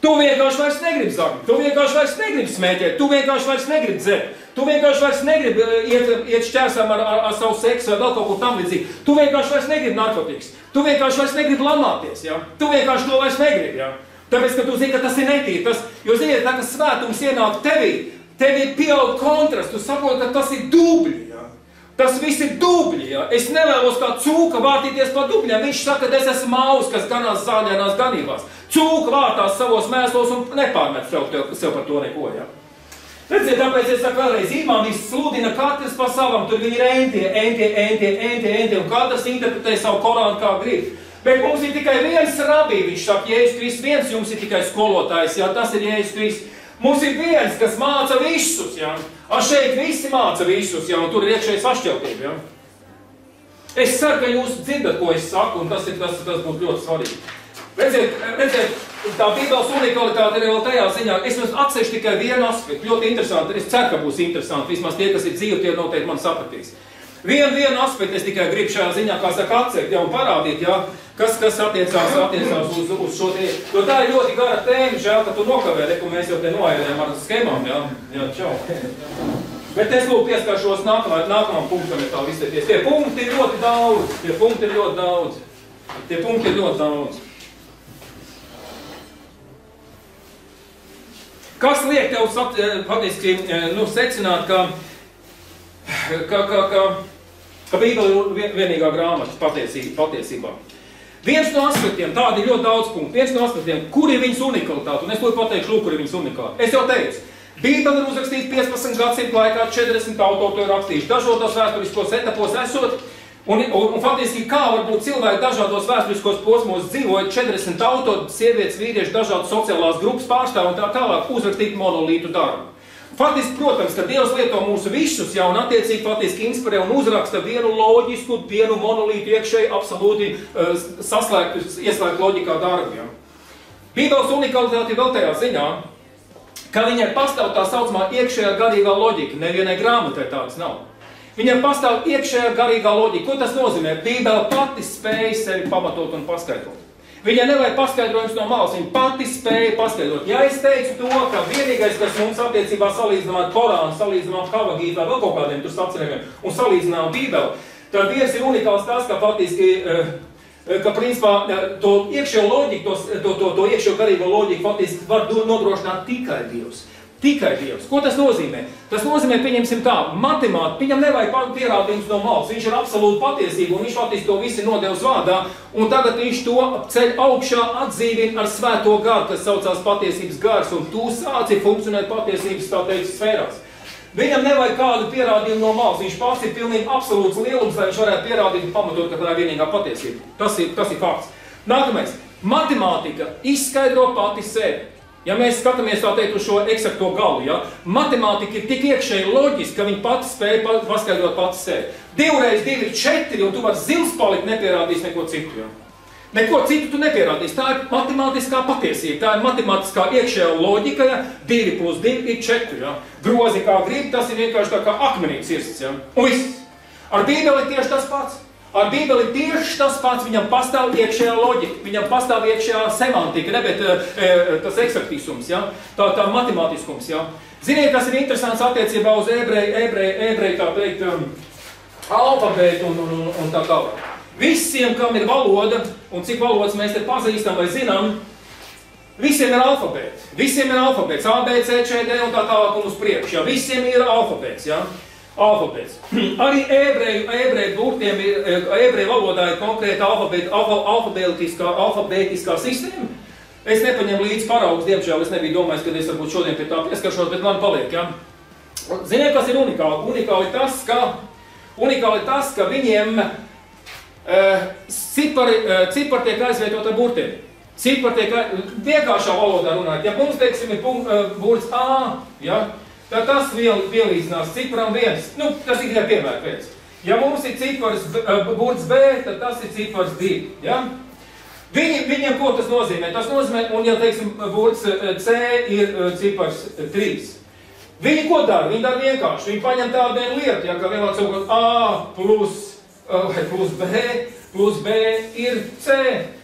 Tu vienkārši vairs negribi zakt. Tu vienkārši vairs negribi smēķēt. Tu vienkārši vairs negribi dzert. Tu vienkārši vairs negribi eh, iet, iet šķērsām ar, ar, ar savu seksu vai vēl kaut ko tam līdzīgu. Tu vienkārši vairs negribi narkotikas. Tu vienkārši vairs negribi lamāties. Ja? Tu vienkārši to vairs negribi. Ja? Tāpēc, ka tu zini, ka tas ir netīri. Tas, jo, ziniet, tā, ka svētums ienāk tevī, tev ir pieaug kontrasts. Tu saproti, ka tas ir dubļi. Tas viss ir dubļi. Ja? Es nevēlos kā cūka vārtīties pa dubļiem. Viņš saka, ka es esmu maus, kas ganās zāļainās ganībās. Cūka vārtās savos mēslos un nepārmet sev, sev par to neko. Ja? Redziet, tāpēc es saku vēlreiz, imāmis sludina katrs pa savam, tur viņi ir entie, entie, entie, entie, entie, un katrs interpretē savu korānu kā grib. Bet mums ir tikai viens rabī, viņš saka, Jēzus Kristus, viens jums ir tikai skolotājs, jā, tas ir Jēzus Kristus. Mums ir viens, kas māca visus, jā. A šeit visi māca visus, jā, un tur ir iekšēji sašķeltība, jā. Es ceru, ka jūs dzirdat, ko es saku, un tas, ir, tas, tas būtu ļoti svarīgi. Redziet, redziet, tā Bībeles unikalitāte ir vēl tajā ziņā, es jums atsevišķu tikai vienu aspektu, ļoti interesanti, es ceru, ka būs interesanti, vismaz tie, kas ir dzīvi, tie noteikti man sapratīs. Vienu, vienu aspektu es tikai gribu šajā ziņā, kā saka, atcelt jau un parādīt, jā, kas, kas attiecās, attiecās uz, uz šo tie. Jo tā ir ļoti gara tēma, žēl, ka tu nokavē, reku mēs jau te noaidējam ar schēmām, jā, jā, čau. Bet es lūk pieskāršos nākamā, nākamam punktam, ja tā izteikties. Tie punkti ir ļoti daudz, tie punkti ir ļoti daudz. Tie punkti ir ļoti daudz. Kas liek tev faktiski nu, secināt, ka, ka, ka, ka ka Bībele ir vienīgā grāmata patiesībā. patiesībā. Viens no aspektiem, tādi ļoti daudz punktu, viens no aspektiem, kur ir viņas unikalitāte, un es to pateikšu, lūk, kur ir viņas unikalitāte. Es jau teicu, Bībele ir uzrakstīta 15 gadsimtu laikā, 40 autori to ir rakstījuši, dažādos vēsturiskos etapos esot, un, un, un faktiski kā varbūt cilvēki dažādos vēsturiskos posmos dzīvoja 40 autori, sievietes, vīrieši, dažādas sociālās grupas pārstāv un tā tālāk uzrakstīt monolītu darbu. Faktiski, protams, ka Dievs lieto mūsu visus jau un attiecīgi faktiski inspirē un uzraksta vienu loģisku, vienu monolītu iekšēji absolūti uh, saslēgtu, ieslēgtu loģikā darbu. Ja. Bībeles unikalitāte ir vēl tajā ziņā, ka viņai pastāv tā saucamā iekšējā garīgā loģika. Nevienai grāmatai tādas nav. Viņam pastāv iekšējā garīgā loģika. Ko tas nozīmē? Bībele pati spēja sevi pamatot un paskaidrot. Viņai nevajag paskaidrojums no malas, viņa pati spēja paskaidrot. Ja es teicu to, ka vienīgais, kas mums attiecībā salīdzinām ar Korānu, salīdzinām ar Kavagītu vai vēl kaut kādiem tur sacerēmiem un salīdzinām Bībeli, tad viens ir unikāls tas, ka faktiski, eh, eh, ka principā eh, to iekšējo loģiku, to, to, to, to iekšējo garīgo loģiku faktiski var nodrošināt tikai Dievs. Tikai Dievs. Ko tas nozīmē? Tas nozīmē, pieņemsim tā, matemāti, viņam nevajag pierādījums no malas, viņš ir absolūti patiesība, un viņš faktiski to visu nodevis vārdā, un tagad viņš to ceļ augšā atdzīvina ar svēto garu, kas saucās patiesības gars, un tu sāci funkcionēt patiesības, tā teikt, sfērās. Viņam nevajag kādu pierādījumu no malas, viņš pats ir pilnīgi absolūts lielums, lai viņš varētu pierādīt un pamatot, ka tā ir vienīgā patiesība. Tas ir, tas ir fakts. Nākamais. Matemātika izskaidro pati sevi. Ja mēs skatāmies teikt, uz šo eksakto galu, ja, matemātika ir tik iekšēji loģiska, ka viņa pati spēja paskaidrot pati sevi. Divreiz divi ir četri, un tu vari zils palikt, nepierādīs neko citu. Ja. Neko citu tu nepierādīsi. Tā ir matemātiskā patiesība, tā ir matemātiskā iekšējā loģika. Ja. 2 plus 2 ir 4. Ja. Grozi kā grib, tas ir vienkārši tā kā akmenīgs iesits. Ja. Un viss. Ar Bībeli tieši tas pats. Ar Bībeli tieši tas pats, viņam pastāv iekšējā loģika, viņam pastāv iekšējā semantika, ne, bet e, tas eksaktisms, ja? tā, tā matemātiskums. Ja? Ziniet, kas ir interesants attiecībā uz ebreju, ebreju, ebreju tā teikt, um, alfabētu un, un, un, un tā tālāk. Visiem, kam ir valoda, un cik valodas mēs te pazīstam vai zinām, Visiem ir alfabēts. Visiem ir alfabēts. A, B, C, C, D un tā tālāk un uz priekšu. Ja? Visiem ir alfabēts. Ja? Alfabēts. Arī ebreju, ebreju burtiem ir, eh, ebreju valodā ir konkrēta alfabēta, alfabētiskā, alfabētiskā sistēma. Es nepaņemu līdzi paraugus, diemžēl es nebiju domājis, ka es varbūt šodien pie tā pieskaršos, bet man paliek, ja? Ziniet, kas ir unikāli? Unikāli tas, ka, unikāli tas, ka viņiem cipari, cipari tiek aizvietot ar burtiem. Cipari tiek vienkāršā valodā runājot. Ja mums, teiksim, ir burts A, ja, tad tas viel, pielīdzinās ciparam viens. Nu, tas ir tikai piemēra pēc. Ja mums ir cipars burts B, tad tas ir cipars 2. Ja? Viņi, viņiem ko tas nozīmē? Tas nozīmē, un ja, teiksim, burts C ir cipars 3. Viņi ko dara? Viņi dara vienkārši. Viņi paņem tādu vienu lietu, ja, ka vienmēr sakot A plus, uh, plus B plus B ir C.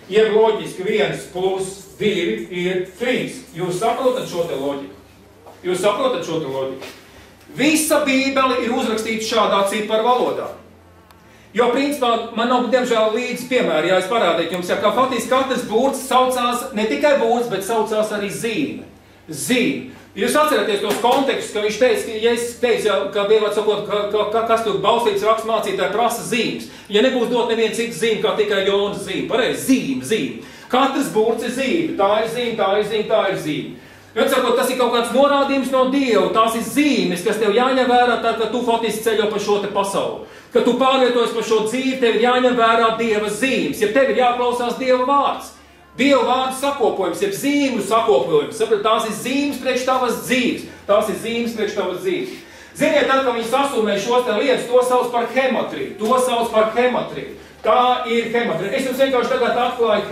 Jeb loģiski 1 plus 2 ir 3. Jūs saprotat šo te loģiku? Jūs saprotat šo loģiku? Visa bībele ir uzrakstīta šādā ciparu valodā. Jo, principā, man nav, diemžēl, līdzi piemēri, ja es parādītu jums, ja kā faktiski katrs būrs saucās ne tikai būrs, bet saucās arī zīme. Zīme. Jūs atceraties tos kontekstus, ka viņš teica, ka, ja es teicu, ja, ka vienmēr sakot, ka, ka, ka, kas tur balstīts rakstu mācītāji prasa zīmes. Ja nebūs dot neviena cita zīme, kā tikai Jonas zīme. Pareizi, zīme, zīme. Katrs burts ir zīme. Tā ir zīme, tā ir zīme, tā ir zīme. Vienmēr sakot, tas ir kaut kāds norādījums no Dieva. Tās ir zīmes, kas tev jāņem vērā, tad, kad tu faktiski ceļo pa šo pasauli. Kad tu pārvietojies pa šo dzīvi, tev ir jāņem vērā Dieva zīmes. Ja tev ir jāklausās Dieva vārds. Dieva vārdu sakopojums, jeb zīmju sakopojums. Saprat, tās ir zīmes priekš tavas dzīves. Tās ir zīmes priekš tavas dzīves. Ziniet, tad, kad viņi sasūmē šos te lietas, to sauc par hemotriju. To sauc par hemotriju. Tā ir hemotrija. Es jums vienkārši tagad atklāju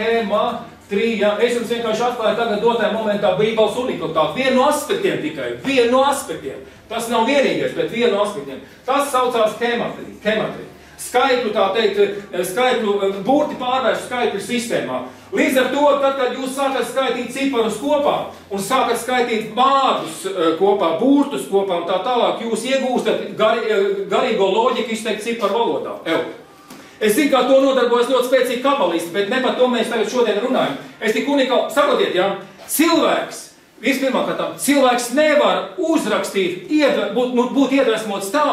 hemotriju. Ja? Es jums vienkārši atklāju tagad dotajā momentā Bībeles unikalitāti. Vienu no aspektiem tikai. Vienu no aspektiem. Tas nav vienīgais, bet vienu no aspektiem. Tas saucās hemotrija. hemotrija. Skaitļu, tā teikt, skaitļu, burti pārvērst skaitļu sistēmā. Līdz ar to, tad, kad jūs sākat skaitīt ciparus kopā un sākat skaitīt vārdus eh, kopā, burtus kopā un tā tālāk, jūs iegūstat gar, eh, garīgo loģiku izteikt ciparu valodā. Ew. Es zinu, kā to nodarbojas ļoti spēcīgi kabalisti, bet ne par to mēs tagad šodien runājam. Es tik unikāli, saprotiet, jā, cilvēks, vispirmkārt, cilvēks nevar uzrakstīt, iedve, būt, nu, būt iedvesmots tā,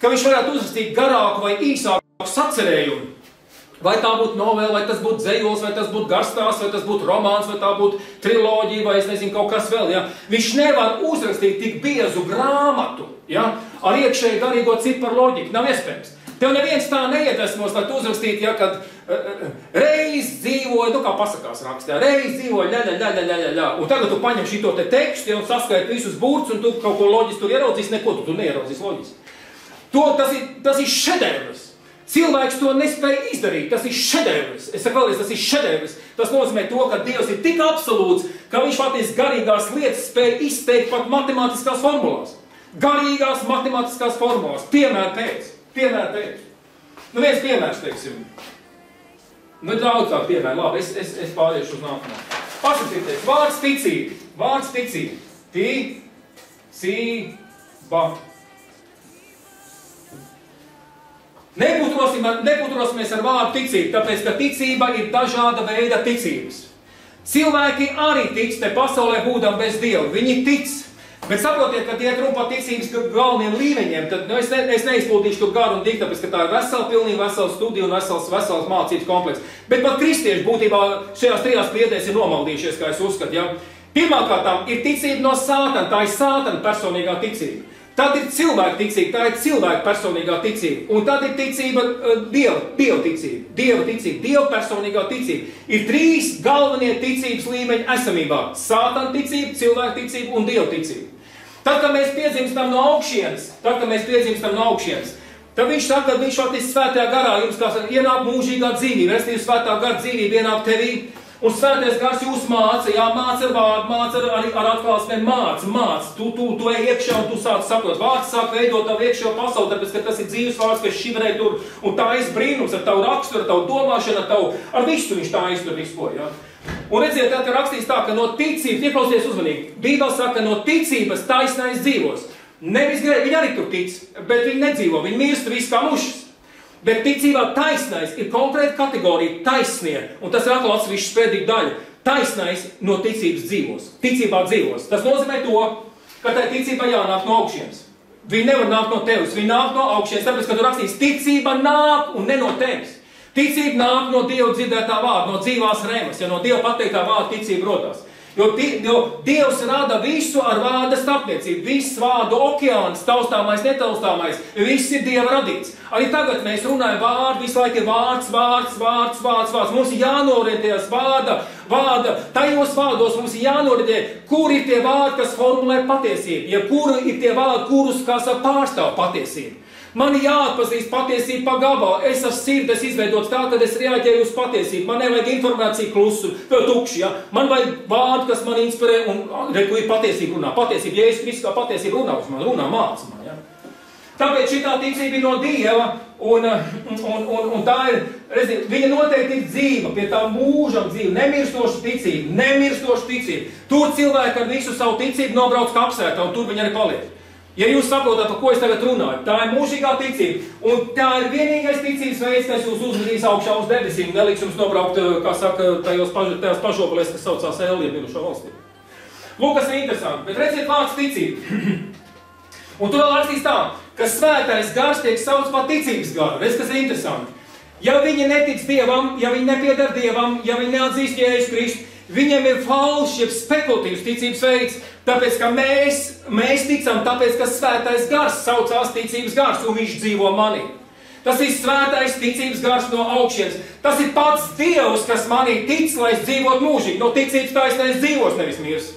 ka viņš varētu uzrakstīt garāku vai īsāku sacerējumu. Vai tā būtu novela, vai tas būtu dzējols, vai tas būtu garstāsts, vai tas būtu romāns, vai tā būtu triloģija, vai es nezinu, kaut kas vēl. Ja? Viņš nevar uzrakstīt tik biezu grāmatu ja? ar iekšēju garīgo ciparu loģiku. Nav iespējams. Tev neviens tā neiedvesmos, lai tu uzrakstītu, ja, kad uh, reiz dzīvoja, nu kā pasakās rakstā, reiz dzīvoja, ļa, ļa, ļa, ļa, ļa, un tagad tu paņem šito te tekstu, ja, un saskaiti visus burts, un tu kaut ko loģiski tur ieraudzīs, neko tu tur neieraudzīs loģiski. To, tas ir, tas ir šedevrs. Cilvēks to nespēja izdarīt. Tas ir šedevrs. Es saku vēlreiz, tas ir šedevrs. Tas nozīmē to, ka Dievs ir tik absolūts, ka viņš patiesi garīgās lietas spēja izteikt pat matemātiskās formulās. Garīgās matemātiskās formulās. Piemēr pēc. Piemēr pēc. Nu viens piemērs, teiksim. Nu daudz tādu piemēru. Labi, es, es, es pāriešu uz nākamo. Paskatieties. Vārds ticība. Vārds ticība. Tī, cī, ba. Neputosimies ar vārdu ticība, tāpēc, ka ticība ir dažāda veida ticības. Cilvēki arī tic te pasaulē būdam bez Dieva. Viņi tic. Bet saprotiet, ka ir runa par ticības galveniem līmeņiem, tad nu, es, ne, es neizplūdīšu tur garu un diktu, tāpēc, ka tā ir vesela, pilnīgi vesela studija un vesels, vesels mācības komplekss. Bet pat kristieši būtībā šajās trijās priedēs ir nomaldījušies, kā es uzskatu. Ja? Pirmkārt, ir ticība no sātana, tā ir sātana personīgā ticība. Tad ir cilvēka ticība, tā ir cilvēka personīgā ticība. Un tad ir ticība, uh, dieva, dieva ticība, dieva ticība, dieva personīgā ticība. Ir trīs galvenie ticības līmeņi esamībā - sātana ticība, cilvēka ticība un dieva ticība. Tad, kad mēs piedzimstam no augšienes, tad, kad mēs piedzimstam no augšienes, tad viņš saka, ka viņš faktiski svētajā garā jums kā ienāk mūžīgā dzīvība, restīvi svētā gara dzīvība ienāk tevī. Un svētais gars jūs māca, jā, māca ar vārdu, māca ar, ar, ar atklāsmēm, māca, māca. Tu, tu, tu ej iekšā un tu sāc sakot. Vārds sāk veidot tavu iekšējo pasauli, tāpēc, ka tas ir dzīves vārds, kas šivrē tur. Un tā ir brīnums ar tavu raksturu, ar tavu domāšanu, ar tavu, ar visu viņš tā iztur visko, jā. Un redziet, tad, ka rakstīts tā, ka no ticības, ieklausieties uzmanīgi, Bībeli saka, no ticības taisnais dzīvos. Nevis grēki, viņi arī tur tic, bet viņi nedzīvo, viņi mirst visu kā mušas. Bet ticībā taisnais ir konkrēta kategorija, taisnie, un tas ir atkal atsevišķa spēdīga daļa. Taisnais no ticības dzīvos, ticībā dzīvos. Tas nozīmē to, ka tai ticībai jānāk no augšienes. Viņa nevar nākt no tevis, viņa nāk no augšienes, tāpēc, ka tur rakstīts, ticība nāk un ne no tevis. Ticība nāk no Dieva dzirdētā vārda, no dzīvās remas, ja no Dieva pateiktā vārda ticība rodās. Jo, jo Dievs rada visu ar vārda starpniecību. Viss vārdu okeāns, taustāmais, netaustāmais, viss ir Dieva radīts. Arī tagad mēs runājam vārdu, visu laiku ir vārds, vārds, vārds, vārds, vārds. Mums ir jānorientējas vārda, vārda. Tajos vārdos mums ir jānorientē, kur ir tie vārdi, kas formulē patiesību, ja kuri ir tie vārdi, kurus kas pārstāv patiesību. Man jāatpazīst patiesība pa gabalu. Es esmu sirds izveidots tā, ka es reaģēju uz patiesību. Man nevajag informāciju klusu, tukšu. Ja? Man vajag vārdu, kas man inspirē un reku ir patiesība runā. Patiesība, ja es visu kā patiesību runā uz mani, runā māca man. Ja? Tāpēc šī ticība ir no Dieva, un, un, un, un tā ir, redziet, viņa noteikti ir dzīva, pie tā mūžam dzīva, nemirstoša ticība, nemirstoša ticība. Tur cilvēki ar visu savu ticību nobrauc kapsētā, un tur viņi arī paliek. Ja jūs saprotat, par ko es tagad runāju, tā ir mūžīgā ticība. Un tā ir vienīgais ticības veids, kas jūs uzvedīs augšā uz debesīm. Neliks jums nobraukt, eh, kā saka, tajos paž, tajās pašopalēs, kas saucās Elija bijušo valstī. Lūk, kas ir interesanti. Bet redziet vārds ticība. un tur vēl rakstīs tā, ka svētais gars tiek sauc par ticības garu. Redz, kas ir interesanti. Ja viņi netic Dievam, ja viņi nepiedar Dievam, ja viņi neatzīst Jēzus Kristu, viņiem ir falšs, jeb spekulatīvs ticības veids, Tāpēc, ka mēs, mēs ticam, tāpēc, ka svētais gars saucās ticības gars un viņš dzīvo manī. Tas ir svētais ticības gars no augšas. Tas ir pats Dievs, kas manī tic, lai es dzīvotu mūžīgi. No ticības taisnēs dzīvos, nevis mirs.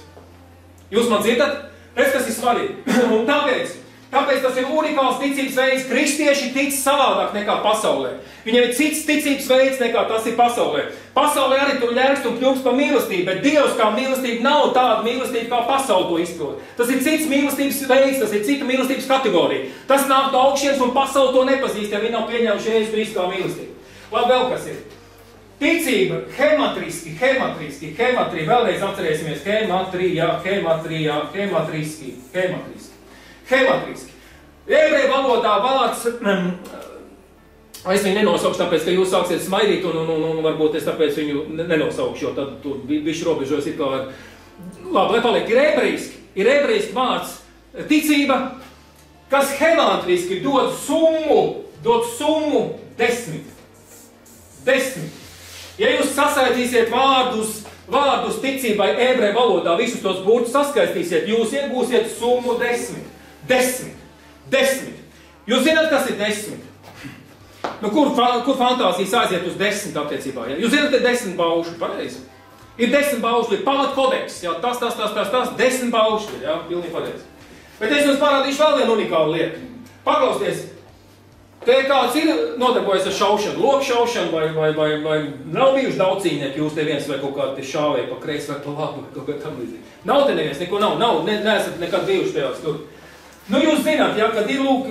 Jūs man dzirdat? Redz, kas ir svarīgi. un tāpēc Tāpēc tas ir unikāls ticības veids. Kristieši tic savādāk nekā pasaulē. Viņiem ir cits ticības veids nekā tas ir pasaulē. Pasaulē arī tur ģērbst un kļūst par mīlestību, bet Dievs kā mīlestība nav tāda mīlestība, kā pasaule to izprot. Tas ir cits mīlestības veids, tas ir cita mīlestības kategorija. Tas nāk no augšas un pasaule to nepazīst, ja viņi nav pieņēmuši Jēzus Kristu kā mīlestību. Labi, vēl kas ir? Ticība, hematriski, hematriski, hematrija, vēlreiz atcerēsimies, hematrija, hematrija, hematriski, hematriski. Hematriski. Ebreju valodā vārds, um, es viņu nenosaukšu, tāpēc, ka jūs sāksiet smaidīt, un, un, un, un varbūt es tāpēc viņu nenosaukšu, jo tad tur viņš robežojas it kā ar... Labi, lai paliek, ir ebrejiski, ir ebrejiski vārds ticība, kas hematriski dod summu, dod summu desmit. Desmit. Ja jūs sasaitīsiet vārdus, vārdus ticībai ebreju valodā, visus tos burtus saskaistīsiet, jūs iegūsiet summu desmit. Desmit. Desmit. Jūs zināt, kas ir desmit? Nu, kur, kur fantāzijas aiziet uz desmit attiecībā? Ja? Jūs zināt, ir desmit baušļi, pareizi. Ir desmit baušļi, ir pamat kodeks, jā, tas, tas, tas, tas, tas, desmit baušļi, jā, pilnīgi pareizi. Bet es jums parādīšu vēl vienu unikālu lietu. Paklausieties, te kāds ir nodarbojies ar šaušanu, loku šaušanu, vai, vai, vai, vai nav bijuši daudz cīņnieki, jūs te viens vai kaut kādi šāvēji pa kreisi vai pa labu, vai kaut kā tam līdzīgi. Nav te neviens, neko nav, nav, ne, neesat nekad bijuši tajās tur. Nu, jūs zināt, ja, kad ir lūk,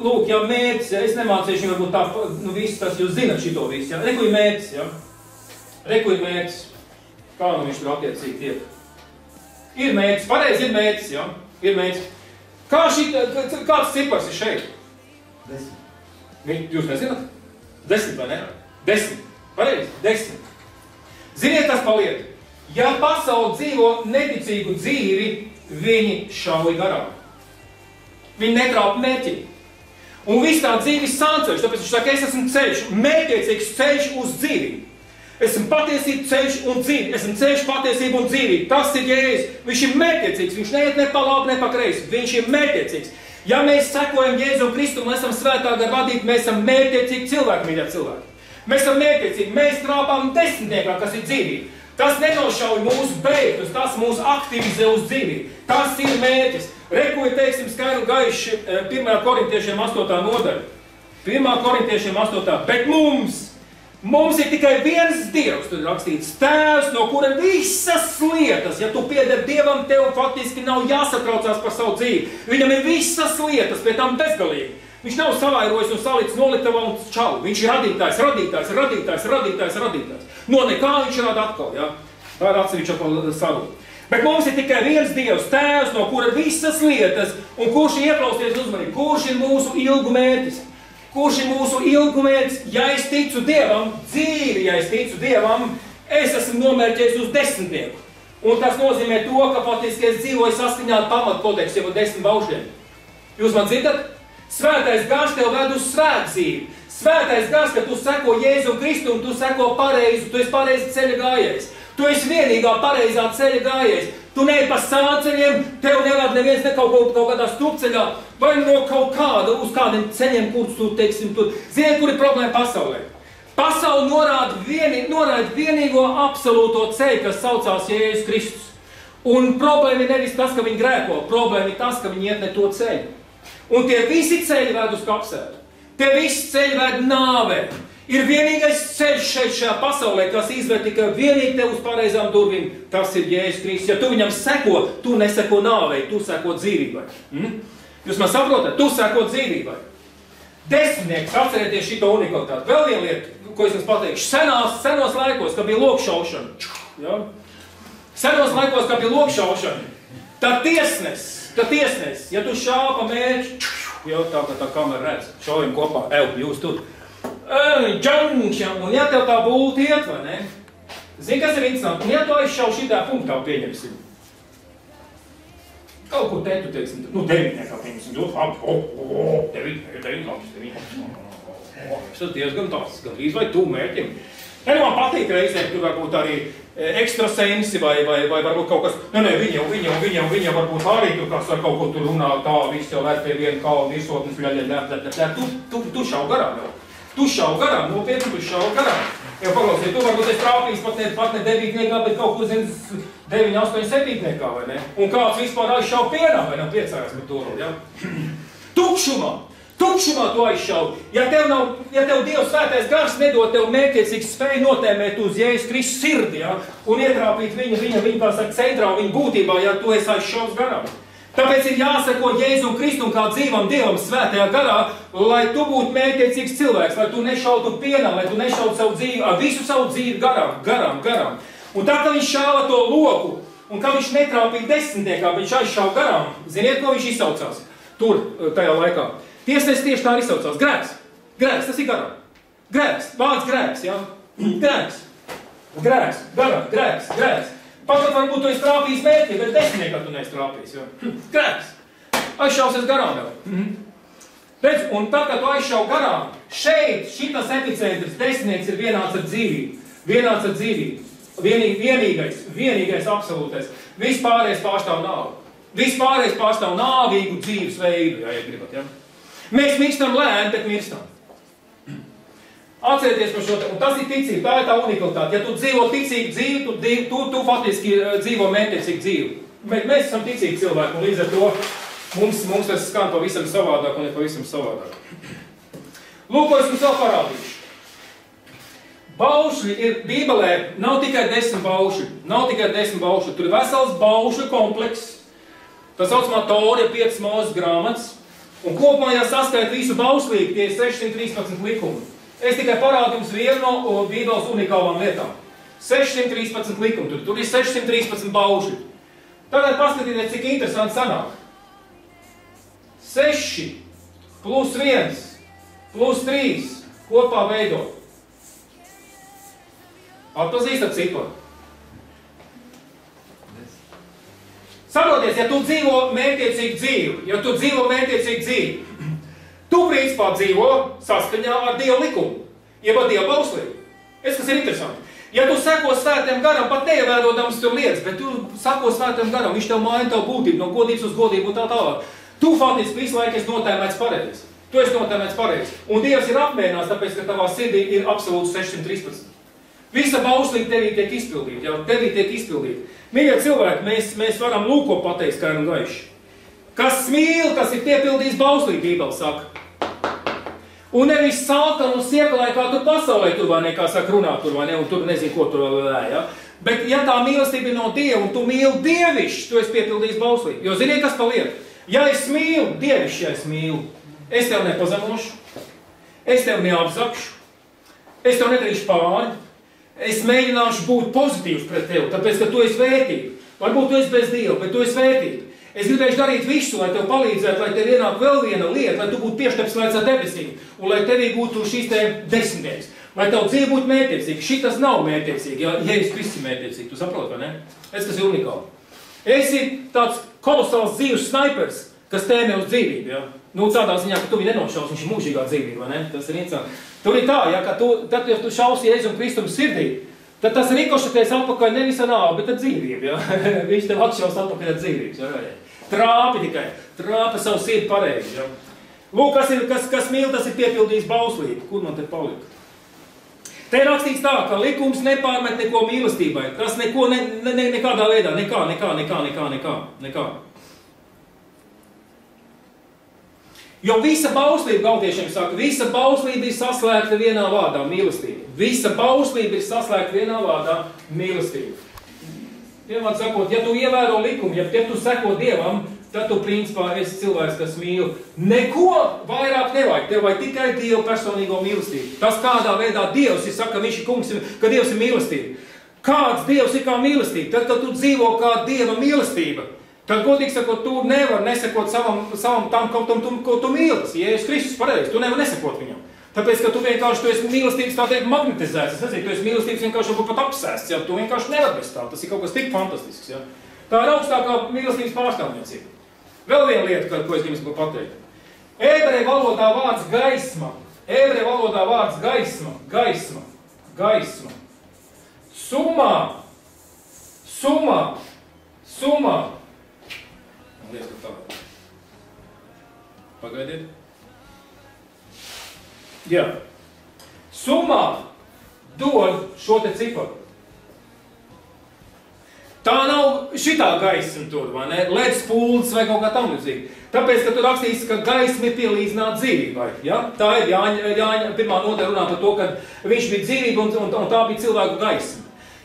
lūk ja mērķis, ja es nemācīšu, varbūt tā, nu, viss tas, jūs zināt šito visu, ja, reku ir mērķis, ja, reku ir mērķis, kā nu viņš tur attiecīgi tiek. Ir mērķis, pareizi ir mērķis, ja, ir mērķis. Kā šī, kāds cipars ir šeit? Desmit. Jūs nezināt? Desmit, vai ne? Desmit. Pareizi, desmit. Ziniet, tas paliek. Ja pasauli dzīvo neticīgu dzīvi, viņi šauj garām. Viņi netraup mērķi. Un viss tā dzīve ir sānceļš, tāpēc viņš saka, es esmu ceļš, mērķiecīgs ceļš uz dzīvi. Esmu patiesība, ceļš un dzīve. Esmu ceļš, patiesība un dzīve. Tas ir Jēzus. Viņš ir mērķiecīgs. Viņš neiet ne pa labi, ne pa kreisi. Viņš ir mērķiecīgs. Ja mēs sekojam Jēzum Kristum, mēs esam svētā gara vadīti, mēs esam mērķiecīgi cilvēki, mīļie cilvēki. Mēs esam mērķiecīgi. Mēs trāpām desmitniekā, kas ir dzīvība. Tas nenošauj mūsu bēgļus, tas mūs aktivizē uz dzīvību. Tas ir mērķis. Rekuji, teiksim, skaidru gaiši 1. Eh, korintiešiem 8. nodaļa. 1. korintiešiem 8. Bet mums, mums ir tikai viens Dievs, tur ir rakstīts, tēvs, no kura visas lietas, ja tu pieder Dievam, tev faktiski nav jāsatraucās par savu dzīvi. Viņam ir visas lietas, pie tam bezgalīgi. Viņš nav savairojis un salicis noliktavā un čau. Viņš ir radītājs, radītājs, radītājs, radītājs, radītājs. No nekā viņš rada atkal, ja? Tā ir atsevišķa saruna. Bet mums ir tikai viens Dievs, Tēvs, no kura visas lietas, un kurš ieklausies uzmanīgi, kurš ir mūsu ilgu mērķis. Kurš ir mūsu ilgu mērķis? Ja es ticu Dievam, dzīvi, ja es ticu Dievam, es esmu nomērķējis uz desmitnieku. Un tas nozīmē to, ka faktiski es dzīvoju saskaņā ar pamatkodeksu jau desmit baušļiem. Jūs man dzirdat? Svētais gars tev ved uz svētdzīvi. Svētais gars, ka tu seko Jēzu Kristu un tu seko pareizi, tu esi pareizi ceļa gājējs. Tu esi vienīgā pareizā ceļa gājējs. Tu neej pa sāceļiem, tev nevajag neviens ne kaut, kaut, kaut kādā stupceļā, vai no kaut kāda, uz kādiem ceļiem, kurus tu, teiksim, tu zini, kur ir problēma pasaulē. Pasaule norāda, vieni, norāda vienīgo absolūto ceļu, kas saucās Jēzus Kristus. Un problēma ir nevis tas, ka viņi grēko, problēma ir tas, ka viņi iet ne to ceļu. Un tie visi ceļi ved uz kapsētu. Tie visi ceļi ved nāvē. Ir vienīgais ceļš šeit šajā pasaulē, kas izved tikai vienīgi tev uz pareizām durvīm. Tas ir Jēzus Kristus. Ja tu viņam seko, tu neseko nāvei, tu seko dzīvībai. Mm? Jūs man saprotat? Tu seko dzīvībai. Desmitnieks, atcerieties šito unikalitāti. Vēl viena lieta, ko es jums pateikšu. Senās, senos laikos, kad bija lokšaušana, ja? senos laikos, kad bija lokšaušana, tad tiesnes, tad tiesnes, ja tu šāva pa mērķi, jau tā, ka tā kamera redz, šaujam kopā, ev, jūs tur, džanšam, un ja tev tā būtu iet, vai ne? Zini, kas ir interesanti? Un ja tu aizšauj šitā punktā, pieņemsim, kaut kur te, tu teiksim, nu, devītniekā, pieņemsim, ļoti labi, o, o, devītniekā, devītniekā, devītniekā, Tas diezgan tāds, gan drīz vai tu mērķim. Ja nu man patīk reizēm, tur varbūt arī ekstrasensi vai, vai, vai varbūt kaut kas, nē, nē, viņa, viņa, viņa, viņa varbūt arī tur kas ar kaut ko tur runā, tā, viss jau vērt pie viena kalna, visotnes, ļaļa, ļaļa, ļaļa, ļaļa, tu, tu, tu šau garām jau. Tu šau garām, nopietni, tu šau garām. Ja paklausies, tu varbūt esi trāpījis pat ne, pat ne devītniekā, bet kaut kur, zini, 9, 8, 7, vai ne? Un kāds vispār aizšau pienā, vai nav priecājās par to, ja? Tukšumā! Tukšumā tu aizšauji. Ja tev, nav, ja tev Dievs svētais gars nedod tev mērķiecīgu spēju notēmēt uz Jēzus Kristus sirdi, ja, un ietrāpīt viņa, viņa, viņa, viņa saka, centrā, viņa būtībā, ja tu esi aizšaus garām. Tāpēc ir jāseko Jēzum Kristum kā dzīvam Dievam svētajā garā, lai tu būtu mērķiecīgs cilvēks, lai tu nešautu pienā, lai tu nešautu savu dzīvi, ar visu savu dzīvi garām, garām, garām. Un tā, ka viņš šāva to loku, un ka viņš netrāpīja desmitniekā, viņš aizšāva garām, ziniet, ko viņš izsaucās tur, tajā laikā. Tiesnesis tieši tā arī saucās. Grēks. Grēks, tas ir garām. Grēks, vārds grēks, jā. Grēks. Grēks, garām, grēks, grēks. Pat varbūt tu esi trāpījis mērķi, bet desmitniekā tu neesi trāpījis, jā. Grēks. Aizšausies garām vēl. Mhm. Redz, un tad, kad tu aizšau garām, šeit šitas epicentrs desmitnieks ir vienāds ar dzīvību. Vienāds ar dzīvību. Vienī, vienīgais, vienīgais absolūtais. Viss pārējais pārstāv nāvi. Viss pārējais pārstāv nāvīgu dzīvesveidu, ja, ja gribat, ja. Mēs mirstam lēni, bet mirstam. Atcerieties par šo, un tas ir ticība, tā ir tā unikalitāte. Ja tu dzīvo ticīgu dzīvi, tu, tu, tu faktiski eh, dzīvo mērķiecīgu dzīvi. Bet mēs esam ticīgi cilvēki, un līdz ar to mums, mums tas skan pavisam savādāk un ir pavisam savādāk. Lūk, ko es jums vēl parādīšu. Baušļi ir Bībelē, nav tikai desmit baušļi, nav tikai desmit baušļi, tur ir vesels baušļu komplekss. Tas saucamā Torija 5 mūzes grāmatas, Un kopumā, ja saskaita visu bauslīgu, tie ir 613 likumi. Es tikai parādu jums vienu no Bībeles unikālām lietām. 613 likumi, tur, tur ir 613 bauži. Tagad paskatieties, cik interesanti sanāk. 6 plus 1 plus 3 kopā veido. Atpazīstat ciparu. Saproties, ja tu dzīvo mērķiecīgu dzīvi, ja tu dzīvo mērķiecīgu dzīvi, tu principā dzīvo saskaņā ar Dieva likumu, jeb ar Dieva bauslību. Es, kas ir interesanti. Ja tu seko svētiem garam, pat neievērojams tur lietas, bet tu sako svētiem garam, viņš tev maina tavu būtību no godības uz godību un tā tālāk. Tu faktiski visu laiku esi notēmēts pareizi. Tu esi notēmēts pareizi. Un Dievs ir apmierināts, tāpēc, ka tavā sirdī ir absolūti 613. Visa bauslība tevī tiek izpildīta, jau tevī tiek izpildīta. Mīļie cilvēki, mēs, mēs varam lūko pateikt skaidru un gaišu. Kas mīl, kas ir piepildījis bauslību, Bībeli saka. Un nevis sākam un siekalai, kā tur pasaulē, tur vai ne, kā saka, runā tur vai ne, un tur nezinu, ko tur vēl vēl, ja? Bet ja tā mīlestība ir no Dieva, un tu mīli dievišķi, tu esi piepildījis bauslību. Jo ziniet, kas paliek? Ja es mīlu, dievišķi, ja es mīlu, es tev nepazemošu, es tev neapzakšu, es tev nedarīšu pāri, Es mēģināšu būt pozitīvs pret tevi, tāpēc, ka tu esi vērtība. Varbūt tu esi bez Dieva, bet tu esi vērtība. Es gribēju darīt visu, lai tev palīdzētu, lai tev ienāk vēl viena lieta, lai tu būtu piešķepslēts ar debesīm, un lai tevī būtu šīs te desmitnieks. Lai tev dzīve būtu mērķiecīga. Šitas nav mērķiecīgi, ja Jēzus Kristus ir mērķiecīgi. Tu saproti, vai ne? Es tas ir unikāli. Esi tāds kolosāls dzīves snaipers, kas tēmē uz dzīvību, ja? Nu, tādā ziņā, ka tu viņu nenošaus, viņš ir mūžīgā dzīvība, vai ne? Tas ir interesanti. Tur ir tā, ja, ka tu, tad, ja tu šausi Jēzum Kristum sirdī, tad tas rikošatēs atpakaļ nevis ar nāvu, bet ar dzīvību. Ja? Viņš tev atšaus atpakaļ ar dzīvības. Ja? Trāpi tikai, trāpa savu sirdi pareizi. Ja? Lūk, kas, ir, kas, kas mīl, tas ir piepildījis bauslību. Kur man te palika? Te ir rakstīts tā, ka likums nepārmet neko mīlestībai. Tas neko, ne, ne, ne, nekādā veidā, nekā, nekā, nekā, nekā, nekā, nekā. Jo visa bauslība, galtiešiem saka, visa bauslība ir saslēgta vienā vārdā - mīlestība. Visa bauslība ir saslēgta vienā vārdā - mīlestība. Piemēram, sakot, ja tu ievēro likumu, ja, ja tu seko Dievam, tad tu principā esi cilvēks, kas mīl. Neko vairāk nevajag, tev vajag tikai Dieva personīgo mīlestību. Tas kādā veidā Dievs ir, saka, viņš ir kungs, ka Dievs ir mīlestība. Kāds Dievs ir kā mīlestība? Tad, kad tu dzīvo kā Dieva mīlestība, Tad, godīgi sakot, tu nevari nesakot savam, savam tam, kaut tu, ko tu mīli. Es Kristus pareizi, tu nevari nesakot viņam. Tāpēc, ka tu vienkārši tu esi mīlestības tā teikt magnetizēts. Es nezinu, tu esi mīlestības vienkārši varbūt pat apsēsts, ja tu vienkārši nevari bez tā. Tas ir kaut kas tik fantastisks, ja. Tā ir augstākā mīlestības pārstāvniecība. Vēl viena lieta, ko es jums gribu pateikt. Ebreju valodā vārds gaisma. Ebreju valodā vārds gaisma, gaisma, gaisma. Sumā, sumā, sumā lietu tālāk. Pagaidiet. Jā. Summā dod šo te ciparu. Tā nav šitā gaisma tur, vai ne? Leds pūles vai kaut kā tam līdzīga. Tāpēc, ka tur rakstīts, ka gaisma ir pielīdzināta dzīvībai. Ja? Tā ir Jāņa, Jāņa pirmā nodaļa runā par to, ka viņš bija dzīvība un, un, un tā bija cilvēku gaisma.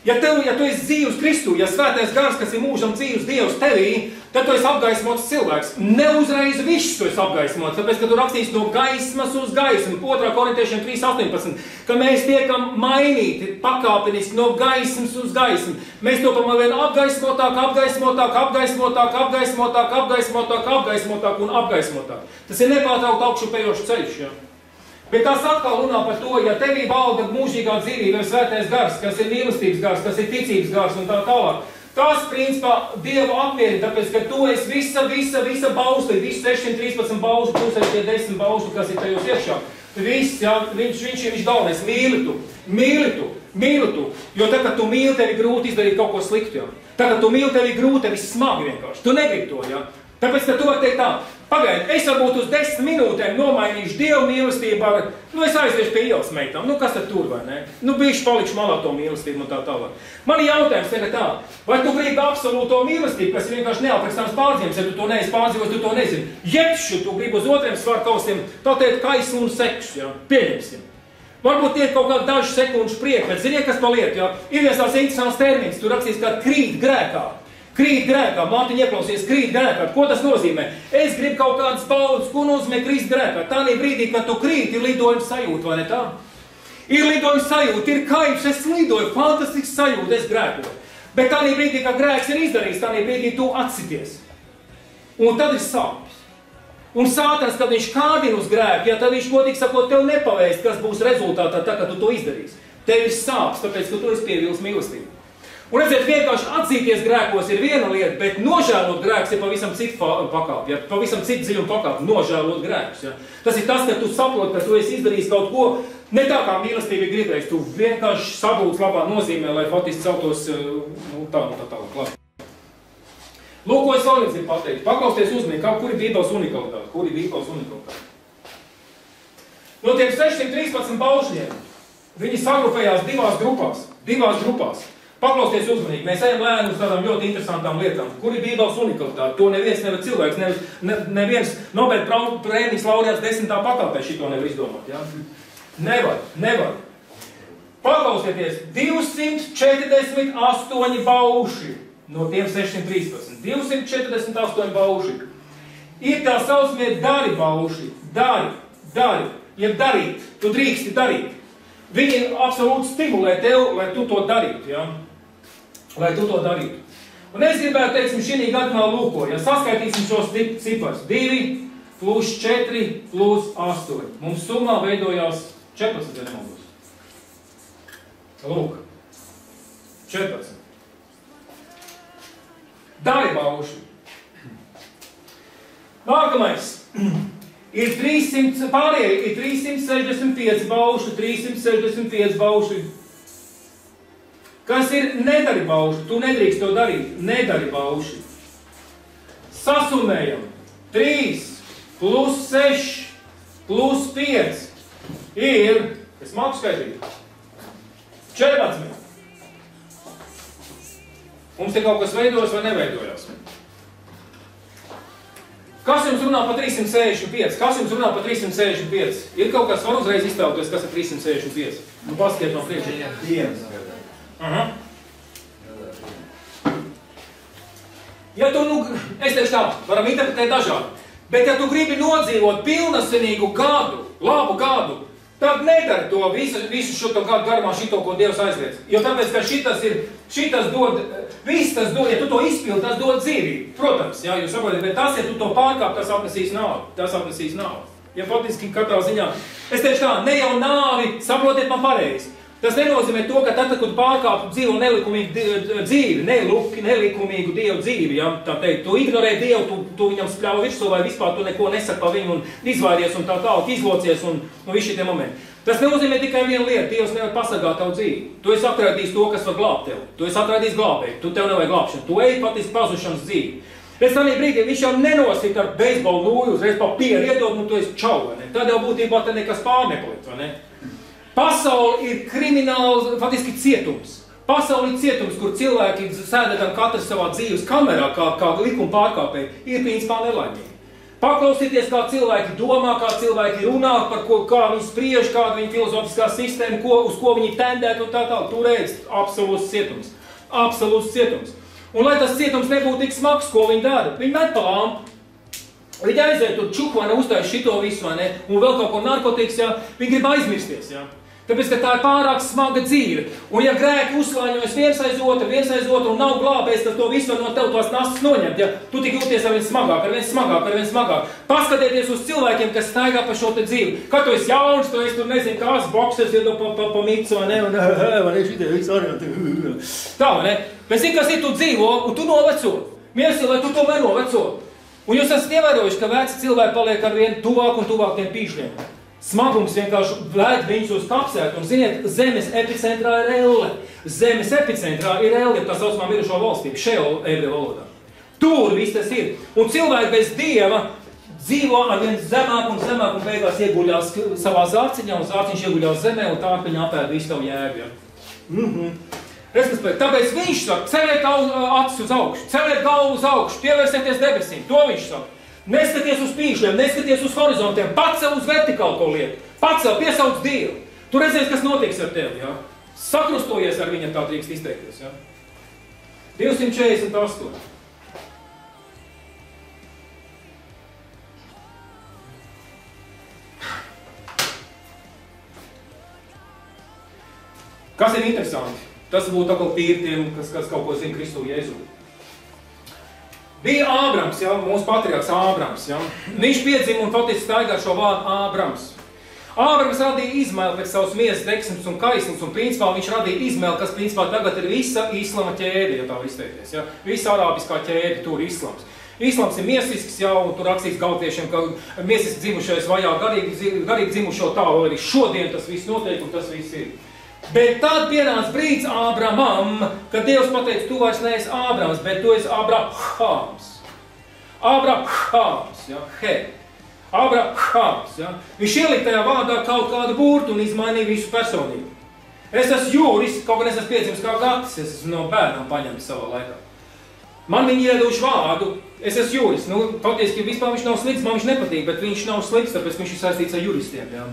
Ja, tev, ja tu esi dzīvs Kristū, ja svētais gars, kas ir mūžam dzīvs Dievs tevī, tad tu esi apgaismots cilvēks. Neuzreiz viss tu esi apgaismots, tāpēc, ka tu rakstīsi no gaismas uz gaismu. 2. korintiešiem 3.18, ka mēs tiekam mainīti pakāpeniski no gaismas uz gaismu. Mēs to pamēr vien apgaismotāk, apgaismotāk, apgaismotāk, apgaismotāk, apgaismotāk, apgaismotāk un apgaismotāk. Tas ir nepārtraukt augšupējošs ceļš. Ja? Bet tas atkal runā par to, ja tevī valda mūžīgā dzīvība, ir svētais gars, kas ir mīlestības gars, kas ir ticības gars un tā tālāk. Tas, principā, Dievu apmierina, tāpēc, ka tu esi visa, visa, visa bausli, visi 613 bausli, plus arī tie 10 bausli, kas ir tajos iekšā. Viss, jā, viņš, viņš ir viņš galvenais, mīli tu, mīli tu, mīli tu. Jo tad, kad tu mīli, tevi grūti izdarīt kaut ko sliktu, jā. Tad, kad tu mīli, tevi grūti, tevi smagi vienkārši. Tu negribi to, jā. Tāpēc, tu vari teikt tā, Pagaidiet, es varbūt uz desmit minūtēm nomainīšu dievu mīlestību ar, nu, es aiziešu pie ielas meitām, nu, kas tad tur vai ne? Nu, bišķi palikšu malā to mīlestību un tā tālāk. Man ir jautājums tagad tā, vai tu gribi absolūto mīlestību, kas ir vienkārši neaprakstāms pārdzīvums, ja tu to neesi pārdzīvojis, tu to nezini. Jebšu, tu gribi uz otriem svarkausiem, tā teikt, kaisu un seksu, jā, pieņemsim. Varbūt tiek kaut kāda dažu sekundžu prieka, bet ziniet, kas paliek, jā? Ir viens tās interesants termins, tur rakstīts, kā krīt grēkā. Krīt grēkā, mātiņa ieklausies, krīt grēkā. Ko tas nozīmē? Es gribu kaut kādas paudzes, ko nozīmē krīt grēkā. Tā brīdī, kad tu krīt, ir lidojuma sajūta, vai ne tā? Ir lidojuma sajūta, ir kaivs, es lidoju, fantastisks sajūta, es grēkoju. Bet tā brīdī, kad grēks ir izdarīts, tā brīdī tu atsities. Un tad ir sāpes. Un sātans, kad viņš kārdina uz grēku, ja tad viņš godīgi sakot, tev nepavēst, kas būs rezultātā, tā, kad tu to izdarīsi. Tev ir sāpes, tāpēc, ka tu esi pievils mīlestību. Un redziet, vienkārši atzīties grēkos ir viena lieta, bet nožēlot grēkus ir pavisam cita pakāpe. Ja? Pavisam cita dziļuma pakāpe, nožēlot grēkus. Ja? Tas ir tas, ka tu saproti, ka tu esi izdarījis kaut ko ne tā, kā mīlestība ir gribējis. Tu vienkārši sabūts labā nozīmē, lai faktiski celtos eh, nu, tā, nu, tā tālāk. Lūk, ko es vēl gribu pateikt. Paklausieties uzmanīgi, kur ir Bībeles unikalitāte. Kur ir Bībeles unikalitāte? No tiem 613 paušļiem viņi sagrupējās divās grupās. Divās grupās. Paklausieties uzmanīgi, mēs ejam lēni uz tādām ļoti interesantām lietām. Kur ir Bībeles unikalitāte? To neviens nevar cilvēks, nevis, ne, neviens Nobel prēmijas laureāts desmitā pakāpē šito nevar izdomāt. Ja? Nevar, nevar. Paklausieties, 248 bauši no tiem 613. 248 bauši. Ir tā saucamie dari bauši. Dari, dari, jeb darīt. Tu drīksti darīt. Viņi absolūti stimulē tev, lai tu to darītu. Ja? Lai tu to darītu. Un es gribētu, teiksim, šī gadījumā lūko, ja saskaitīsim šos ciparus. 2 plus 4 plus 8. Mums summā veidojās 14, ja nemaldos. Lūk, 14. Dari bauši. Nākamais. Ir 300, pārējie ir 365 bauši, 365 bauši. Kas ir nedari bauši? Tu nedrīkst to darīt. Nedari bauši. Sasumējam. 3 plus 6 plus 5 ir, es māku skaitīt, 14. Mums te kaut kas veidojas vai neveidojās? Kas jums runā par 365? Kas jums runā par 365? Ir kaut kas, var uzreiz iztēloties, kas ir 365? Nu, paskiet no priekšā. Dienas. Aha. Ja tu, nu, es teikšu tā, varam interpretēt dažādi, bet ja tu gribi nodzīvot pilnasinīgu gadu, labu gadu, tad nedari to visu, visu šo gadu garumā šito, ko Dievs aizliedz. Jo tāpēc, ka šitas ir, šitas dod, viss tas dod, ja tu to izpildi, tas dod dzīvību. Protams, jā, jūs saprotat, bet tas, ja tu to pārkāp, tas apnesīs naudu, tas apnesīs naudu. Ja faktiski katrā ziņā, es teikšu tā, ne jau nāvi, saprotiet man pareizi, Tas nenozīmē to, ka tad, kad pārkāp dzīvo nelikumīgu dzīvi, neluki, nelikumīgu dievu dzīvi, ja, tā teikt, tu ignorē dievu, tu, tu viņam spļāva virsū vai vispār tu neko nesaki par viņu un izvairies un tā tālāk, izlocies un, un visi šie momenti. Tas nenozīmē tikai vienu lietu, Dievs nevar pasargāt tavu dzīvi. Tu esi atradījis to, kas var glābt tevi. Tu esi atradījis glābēju, tu tev nevajag glābšanu. Tu ej patiesi pazušanas dzīvi. Pēc tam brīdī viņš jau nenosita ar beisbolu nūju, uzreiz pa pieru iedod, nu tu esi čau, vai ne? Tad jau būtībā te nekas pārnepalikt, vai ne? Pasaule ir krimināls, faktiski cietums. Pasaule ir cietums, kur cilvēki sēdētam katrs savā dzīves kamerā, kā, kā likuma pārkāpēji, ir principā nelaimīgi. Paklausieties, kā cilvēki domā, kā cilvēki runā, par ko, kā viņi spriež, kāda viņa filozofiskā sistēma, ko, uz ko viņi tendēt un tā tālāk. Tur redz absolūts cietums. Absolūts cietums. Un lai tas cietums nebūtu tik smags, ko viņi dara, viņi met pa lampu. Viņi aiziet tur čukvana, uzstājas šito visu, vai ne? Un vēl kaut ko narkotikas, jā. Viņi grib aizmirsties, jā. Tāpēc, ka tā ir pārāk smaga dzīve. Un, ja grēki uzslāņojas viens aiz otru, viens aiz otru un nav glābējis, tad to visu no tev tos nastas noņemt. Ja? Tu tik jūties ar vien smagāk, ar vien smagāk, ar vien smagāk. Paskatieties uz cilvēkiem, kas staigā pa šo te dzīvi. Kad tu esi jauns, tu esi tur nezinu, kāds boksers, ir pa, pa, pa micu, vai ne? Un, vai ne, šitie visi arī. Tā, vai ne? Bet zini, kas ir tu dzīvo, un tu noveco. Mieres ir, lai tu tomēr noveco. Un jūs esat ievērojuši, ka veci cilvēki paliek ar vien tuvāk un tuvāk tiem pīšļiem. Smagums vienkārši vēd viņus uz kapsētu. Un, ziniet, zemes epicentrā ir elle. Zemes epicentrā ir elle, tā saucamā mirušo valstība, šeol ebreju valodā. Tur viss tas ir. Un cilvēki bez Dieva dzīvo ar vien zemāk un zemāk un beigās ieguļās savā zārciņā, un zārciņš ieguļās zemē, un tā viņa apēd visu tavu jēgu. Ja? Mm -hmm. Respektīvi, tāpēc viņš saka, celiet acis uz augšu, celiet galvu uz augšu, pievērsieties debesīm. To viņš saka. Neskaties uz pīšļiem, neskaties uz horizontiem, pacel uz vertikālu to lietu. Pacel, piesauc Dievu. Tu redzēsi, kas notiks ar tevi. Ja? Sakrustojies ar viņam, tā drīkst izteikties. Ja? 248. Kas ir interesanti? Tas būtu atkal tīri tiem, kas, kas kaut ko zina Kristu Jēzu. Bija Ābrams, ja, mūsu patriarks Ābrams. Ja. Viņš piedzima un faktiski staigā šo vārdu Ābrams. Ābrams radīja izmēli pēc savas miesas deksmes un kaisnes, un principā viņš radīja izmēli, kas principā tagad ir visa islama ķēde, ja tā izteikties. Ja. Visa arābiskā ķēde, tur islams. Islams ir miesisks jau, un tur rakstīts galtiešiem, ka miesiski dzimušais vajā garīgi, garīgi dzimušo tā, arī šodien tas viss notiek, un tas viss ir. Bet tad pienāca brīdis Ābramam, kad Dievs pateica, tu vairs neesi Ābrams, bet tu esi Abrahams. Abrahams, ja, he. Abrahams, ja. Viņš ielika tajā vārdā kaut kādu burtu un izmainīja visu personību. Es esmu jūris, kaut gan es esmu piedzimis kā gatis, es esmu no bērnām paņemts savā laikā. Man viņi iedevuši vārdu, es esmu juris. Nu, faktiski vispār viņš nav slikts, man viņš nepatīk, bet viņš nav slikts, tāpēc viņš ir saistīts ar juristiem. Jā.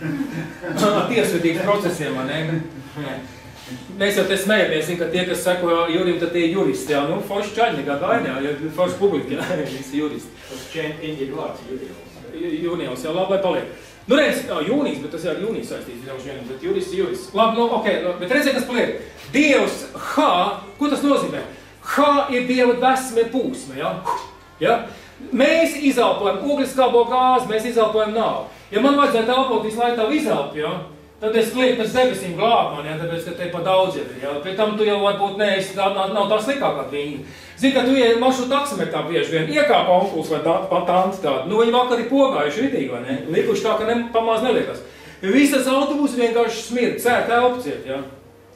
Tiesvedības procesiem, ne? Mēs jau te smējamies, ka tie, kas seko jurim, tad tie ir juristi. Jā, nu, forši čaļņi, kā ja forši publika, jā, visi juristi. Tas čēni ir vārds jūnijos. Jūnijos, jā, labi, lai paliek. Nu, redz, jūnijas, bet tas jau ar jūniju saistīts, jau vien, bet jurists, jurists. Labi, nu, ok, bet redziet, kas paliek. Dievs, ha, ko tas nozīmē? Kā ir Dieva dvēsme pūsma? Ja? Ja? Mēs izelpojam ogliskābo gāzi, mēs izelpojam nāvu. Ja man vajadzētu elpot visu laiku tavu izelpu, ja? tad es klietu pēc debesīm glāb man, ja? tāpēc, ka te pa daudz ir. Ja? Pēc tam tu jau varbūt neesi, tā, nav, nav tā slikākā viņa. Zini, ka tu ej maršru taksometrā bieži vien iekāpa onkuls vai tā, pa tanti tādu. Nu, viņi vakar ir pogājuši ritīgi, vai ne? Likuši tā, ka ne, pamaz neliekas. Visas autobusi vienkārši smird, cērt elpu ciet, ja?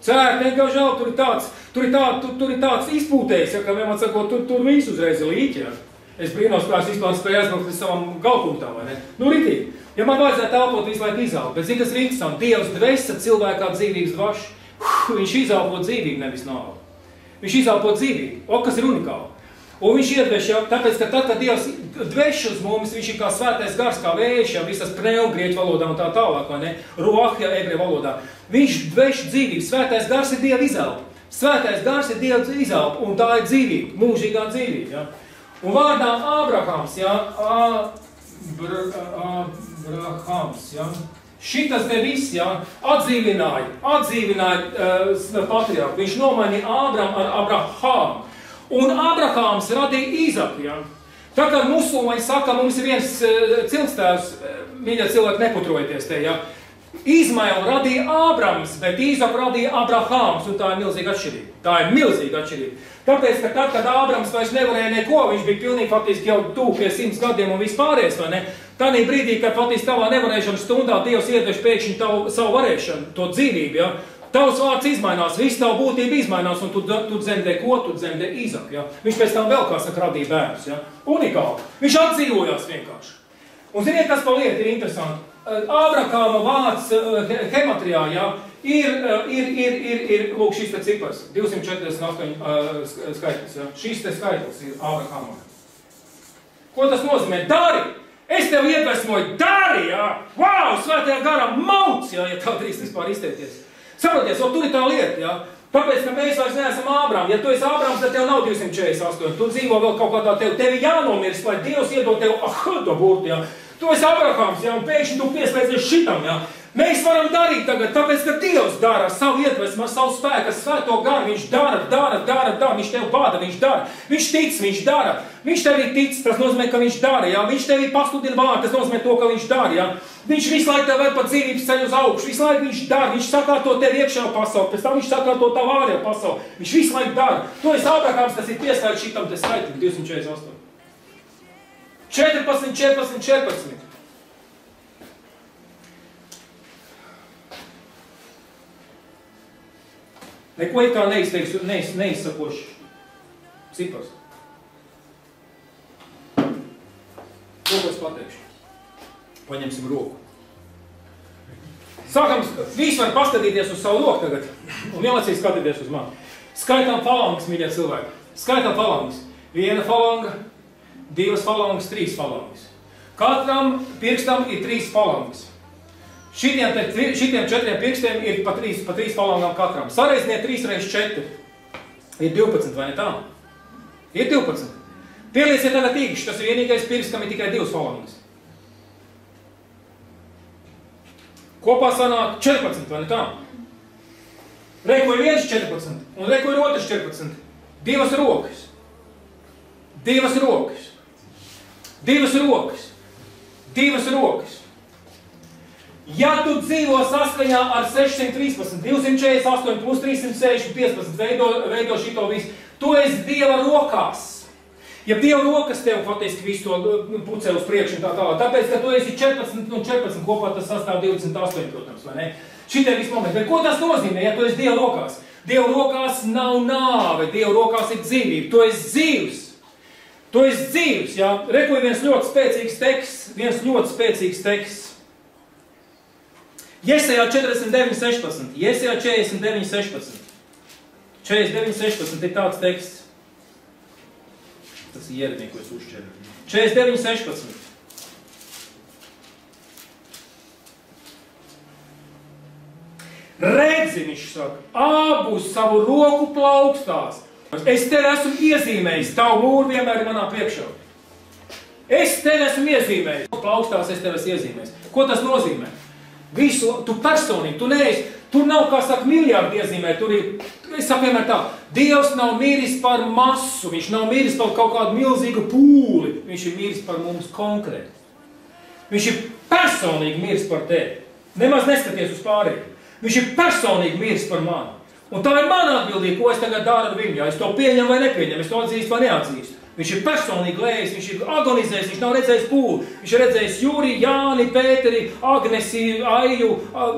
Cērt, vienkārši žēl, tur ir tāds, tur ir, tā, tur, tur ir tāds izpūtējs, ja, ka vienmēr sakot, tur, tur visu uzreiz ir līķi, ja. Es brīnos, kā es vispār spēju aizbraukt līdz savam galpunktām, vai ne? Nu, ritīgi. Ja man vajadzētu elpot visu laiku izaugt, bet zini, kas ir interesanti, Dievs dvesa cilvēkā dzīvības dvašu. Viņš izelpo dzīvību, nevis nāvu. Viņš izelpo dzīvību. O, kas ir unikāli. Un viņš iedveš jau, tāpēc, ka tad, kad Dievs dveš uz mums, viņš ir kā svētais gars, kā vējš, jau visas pneumgrieķu valodā un tā tālāk, vai ne? Ruahja ebreju valodā. Viņš dveš dzīvību. Svētais gars ir Dieva izelpa. Svētais gars ir Dieva izelpa, un tā ir dzīvība, mūžīgā dzīvība. Ja? Un vārdā Ābrahams, ja? Abrahams, ja? Šitas te viss, ja, atdzīvināja, atdzīvināja uh, patriarhu. Viņš nomainīja Ābramu ar Abrahamu. Un Abrahāms radīja Īzaku. Ja? Tā kā musulmaņi saka, mums ir viens uh, cilkstēvs, mīļie cilvēki, neputrojieties te, ja? Izmailu radīja Ābrams, bet Īzaku radīja Abrahāms, un tā ir milzīga atšķirība. Tā ir milzīga atšķirība. Tāpēc, ka tad, kad Ābrams vairs nevarēja neko, viņš bija pilnīgi faktiski jau tūk pie simts gadiem un vispārējais, vai ne? Tādā brīdī, kad faktiski tavā nevarēšanas stundā Dievs iedvež pēkšņi tavu, savu varēšanu, to dzīvību, ja? Tavs vārds izmainās, viss tavu būtība izmainās, un tu, tu dzemdē ko? Tu dzemdē Īzaku, ja? Viņš pēc tam vēl, kā saka, radīja bērnus, ja? Unikāli. Viņš atdzīvojās vienkārši. Un ziniet, kas pa lietu ir interesanti? Ābrakāma vārds hematrijā, ja? ir, ir, ir, ir, ir lūk, šis te cipars, 248 uh, skaitlis. Ja? Šis te skaitlis ir Ābrakāma. Ko tas nozīmē? Dari! Es tev iedvesmoju, dari! Ja? Wow! Svētajā garā mauc, ja, ja tā drīkst vispār izteikties. Saproties, o tur ir tā lieta, ja? Tāpēc, ka mēs vairs neesam Ābrām. Ja tu esi Ābrāms, tad tev nav 248. Tu dzīvo vēl kaut kādā tev, tevi jānomirst, lai Dievs iedod tev, ah, to burti, ja? Tu esi Abrahams, ja, un pēkšņi tu pieslēdzies šitam, ja. Mēs varam darīt tagad, tāpēc, ka Dievs dara savu iedvesmu, savu spēku, svēto garu. Viņš dara, dara, dara, dara. Viņš tev bada, viņš dara. Viņš tic, viņš dara. Viņš tevī tic, tas nozīmē, ka viņš dara. Ja? Viņš tevī pasludina vārdu, tas nozīmē to, ka viņš dara. Ja? Viņš visu laiku tev ved pa dzīvības ceļu uz augšu. Visu laiku viņš dara. Viņš sakārto tev iekšā pasauli, pēc tam viņš sakārto tavu ārējo pasauli. Viņš visu laiku dara. To es Abrahams, tas ir pieslēgts šitam te skaitlim, 248. 14, 14, 14. Neko it kā neizteiks, neiz, neizsakoši cipars. To, ko es pateikšu. Paņemsim roku. Sākam, visi var paskatīties uz savu roku tagad. Un vienlaicīgi skatīties uz mani. Skaitām falangas, mīļie cilvēki. Skaitām falangas. Viena falanga, divas falangas, trīs falangas. Katram pirkstam ir trīs falangas. Šitiem, te, šitiem četriem pirkstiem ir pa trīs, pa trīs falangām katram. Sareizniet 3 reiz 4. Ir 12, vai ne tā? Ir 12. Pielieciet tagad īkšķi, tas ir vienīgais pirksts, kam ir tikai divas falangas. Kopā sanāk 14, vai ne tā? Reiko ir viens 14, un reiko ir otrs 14. Divas rokas. Divas rokas. Divas rokas. Divas rokas. Ja tu dzīvo saskaņā ar 613, 248 plus 315, veido, veido šito visu, tu esi Dieva rokās. Ja Dieva rokas tev faktiski visu to nu, pucē uz priekšu un tā tālāk, tāpēc, ka tu esi 14 un 14 kopā, tas sastāv 28, protams, vai ne? Šitie visi momenti. Bet ko tas nozīmē, ja tu esi Dieva rokās? Dieva rokās nav nāve, Dieva rokās ir dzīvība. Tu esi dzīvs. Tu esi dzīvs, jā. Reku ir viens ļoti spēcīgs teksts, viens ļoti spēcīgs teksts. Iesajā 49, 16. Iesajā 49, 16. 49, 16 ir tāds teksts. Tas ir ieradīgi, ko es uzšķēru. 49, 16. Redzi, viņš saka, abu savu roku plaukstās. Es tevi esmu iezīmējis, tavu mūru vienmēr ir manā priekšā. Es tevi esmu iezīmējis. Plaukstās, es tevi esmu iezīmējis. Ko tas nozīmē? Visu, tu personīgi, tu neesi, tur nav, kā saka, miljārdi iezīmē, tur ir, es saku vienmēr tā, Dievs nav mīris par masu, viņš nav mīris par kaut kādu milzīgu pūli, viņš ir mīris par mums konkrēti. Viņš ir personīgi mīris par tevi. Nemaz neskaties uz pārējiem. Viņš ir personīgi mīris par mani. Un tā ir mana atbildība, ko es tagad daru ar viņu. Ja es to pieņemu vai nepieņemu, es to atzīstu vai neatzīstu. Viņš ir personīgi lējis, viņš ir agonizējis, viņš nav redzējis pūli. Viņš ir redzējis Jūri, Jāni, Pēteri, Agnesi, Aiju,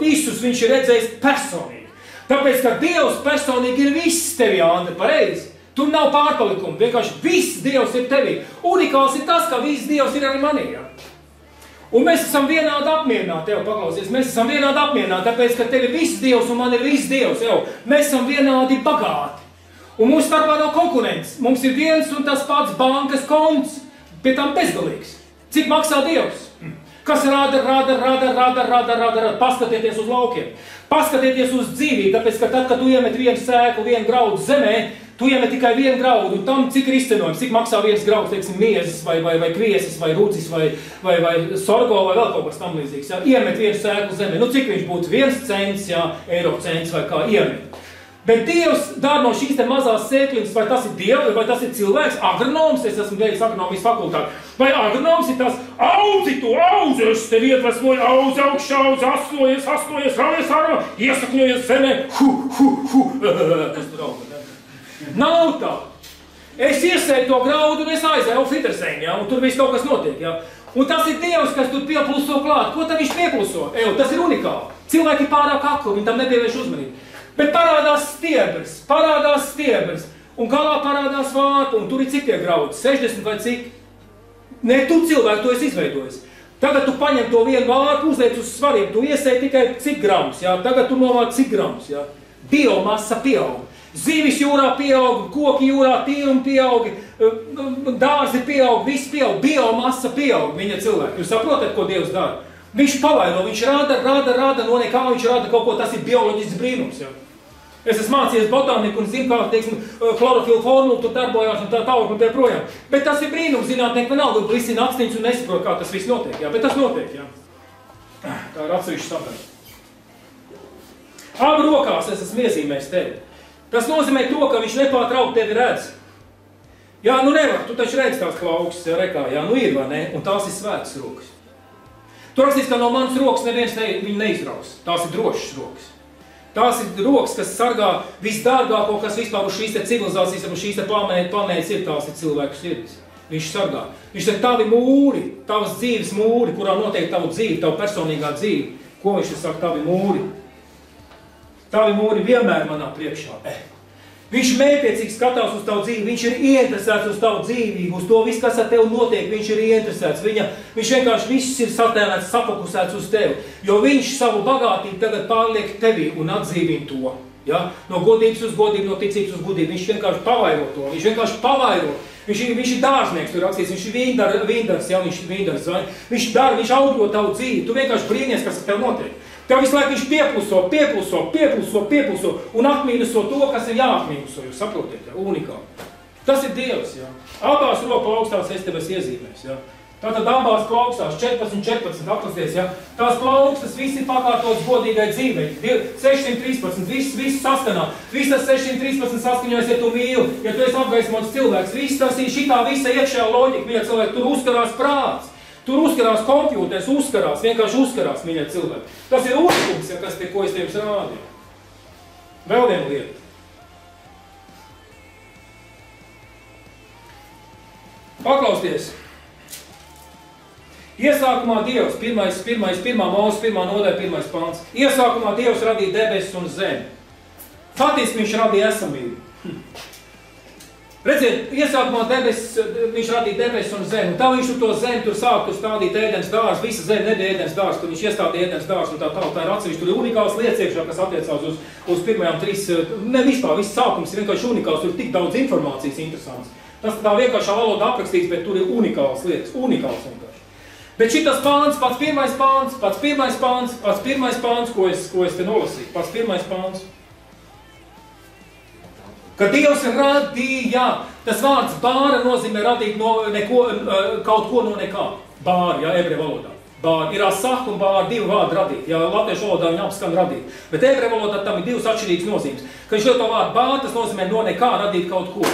visus viņš ir redzējis personīgi. Tāpēc, ka Dievs personīgi ir viss tevi, Andri, pareizi. Tur nav pārpalikumu, vienkārši viss Dievs ir tevī. Unikāls ir tas, ka viss Dievs ir arī manī. Ja? Un mēs esam vienādi apmierināti, jau paklausies, mēs esam vienādi apmierināti, tāpēc, ka tev ir viss Dievs un man ir viss Dievs, jau. Mēs esam vienādi bagāti. Un mums starpā nav konkurence. Mums ir viens un tas pats bankas konts, pie tam bezgalīgs. Cik maksā Dievs? Kas rāda, rāda, rāda, rāda, rāda, rāda, rāda. Paskatieties uz laukiem. Paskatieties uz dzīvību, tāpēc, ka tad, kad tu iemet vienu sēklu, vienu graudu zemē, tu iemet tikai vienu graudu, un tam cik ir izcenojums, cik maksā viens grauds, teiksim, miezes, vai, vai, vai kviesis, vai rūcis, vai, vai, vai sorgo, vai vēl kaut kas tam līdzīgs. Jā. Iemet vienu sēklu zemē, nu cik viņš būtu viens cents, jā, eiro cents vai kā iemet. Bet Dievs dara no šīs mazās sēkliņas, vai tas ir Dievs, vai tas ir cilvēks, agronoms, es esmu beidzis agronomijas fakultāti. Vai agronoms ir tas, auzi, tu auzi, es tev iedvesmoju, auzi augšā, auzi, aslojies, aslojies, raujies ārā, iesakņojies zemē, hu, hu, hu, kas tur auga? Nav tā. Es iesēju to graudu un es aizēju Fittersēņu, ja, un tur viss kaut kas notiek, ja. Un tas ir Dievs, kas tur piepluso klāt. Ko tad viņš piepluso? Eju, tas ir unikāli. Cilvēki pārāk akli, viņi tam nepievērš uzmanību. Bet parādās stiebrs, parādās stiebrs, un galā parādās vārpa, un tur ir cik tie graudi? 60 vai cik? Nē, tu cilvēku to esi izveidojis. Tagad tu paņem to vienu vārpu, uzliec uz svariem, tu iesēji tikai cik gramus, jā? Tagad tu novāc cik gramus, jā? Biomasa pieaug. Zīvis jūrā pieaug, koki jūrā tīrumi pieaug, dārzi pieaug, viss pieaug, biomasa pieaug viņa cilvēki. Jūs saprotat, ko Dievs dara? Viņš palailo, viņš rāda, rāda, rāda no nekā, viņš rāda kaut ko, tas ir bioloģisks brīnums. Jau. Es esmu mācījies botāniku un zinu, kā teiksim, chlorofilu formulu tur darbojās un tā tālāk un tā projām. Bet tas ir brīnums, zinātnieki vienalga glisina akstiņus un nesaprot, kā tas viss notiek. Jā. Bet tas notiek, jā. Tā ir atsevišķa sadaļa. Abu rokās es esmu iezīmējis tevi. Tas nozīmē to, ka viņš nepārtraukti tevi redz. Jā, nu nevar, tu taču redz tās plaukstas, jā, rekā, jā, nu ir, vai ne? Un tās ir svētas rokas. Tur rakstīts, ka no manas rokas neviens ne, viņu neizraus. Tās ir drošas rokas. Tās ir rokas, kas sargā visdārgāko, kas vispār uz šīs civilizācijas, uz šīs planētas, planētas ir, tās ir cilvēku sirdis. Viņš sargā. Viņš ir tavi mūri, tavas dzīves mūri, kurā notiek tavu dzīvi, tavu personīgā dzīve. Ko viņš saka, tavi mūri? Tavi mūri vienmēr manā priekšā. Eh. Viņš mētiecīgi skatās uz tavu dzīvi, viņš ir ieinteresēts uz tavu dzīvību, uz to visu, kas ar tevi notiek, viņš ir ieinteresēts. Viņa, viņš vienkārši viss ir satēvēts, safokusēts uz tevi, jo viņš savu bagātību tagad pārliek tevī un atdzīvina to. Ja? No godības uz godību, no ticības uz godību. Viņš vienkārši pavairo to, viņš vienkārši pavairo. Viņš ir, viņš ir dārznieks, tur rakstīts, viņš ir vīndar, vīndars, ja viņš ir vīndars. Viņš dara, viņš augļo tavu dzīvi, tu vienkārši brīnies, kas ar tevi notiek. Tev visu laiku viņš piepluso, piepluso, piepluso, piepluso un atmīnuso to, kas ir jāatmīnuso. Jūs saprotiet, ja? unikāli. Tas ir Dievs. Ja? Abās roku augstās es tev esmu iezīmējis. Ja? Tātad abās plaukstas, 14, 14, apstāties, ja? tās plaukstas viss ir pakārtotas godīgai dzīvei. 613, viss, viss saskanā. Viss tas 613 saskaņojas, ja tu mīli, ja tu esi apgaismots cilvēks. Viss tas ir šitā visa iekšējā loģika, mīļa cilvēki, tur uzkarās prāts. Tur uzkarās kompjūters, uzkarās, vienkārši uzkarās, mīļie cilvēki. Tas ir unikums, ja kas te, ko es tev rādīju. Vēl viena lieta. Paklausties. Iesākumā Dievs, pirmais, pirmais, pirmā mūsu, pirmā nodaļa, pirmais pants. Iesākumā Dievs radīja debesis un zemi. Faktiski viņš radīja esamību. Redziet, iesākumā debesis, viņš radīja debesis un zemi. Tā viņš to zemi tur sāk, tur stādīt ēdienas dārs, visa zeme nebija ēdienas dārs, tur viņš iestādīja ēdienas dārs un tā tālāk. Tā ir atsevišķi, tur ir unikāls lietas iekšā, kas attiecās uz, uz pirmajām trīs, ne vispār, viss sākums ir vienkārši unikāls, tur ir tik daudz informācijas interesants. Tas tā vienkāršā valoda aprakstīts, bet tur ir unikāls lietas, unikāls vienkārši. Bet šitas pāns, pats pirmais pāns, pats pirmais pāns, pats pirmais pāns, ko es, ko es te nolasīju, pats pirmais pāns. Ka Dievs radīja, tas vārds bāra nozīmē radīt no neko, eh, kaut ko no nekā. Bāra, ja, ebreju valodā. Bāra. Ir asah un bāra divi vārdi radīt. Ja latviešu valodā viņi apskan radīt. Bet ebreju valodā tam ir divas atšķirīgas nozīmes. Kad viņš to vārdu bāra, tas nozīmē no nekā radīt kaut ko.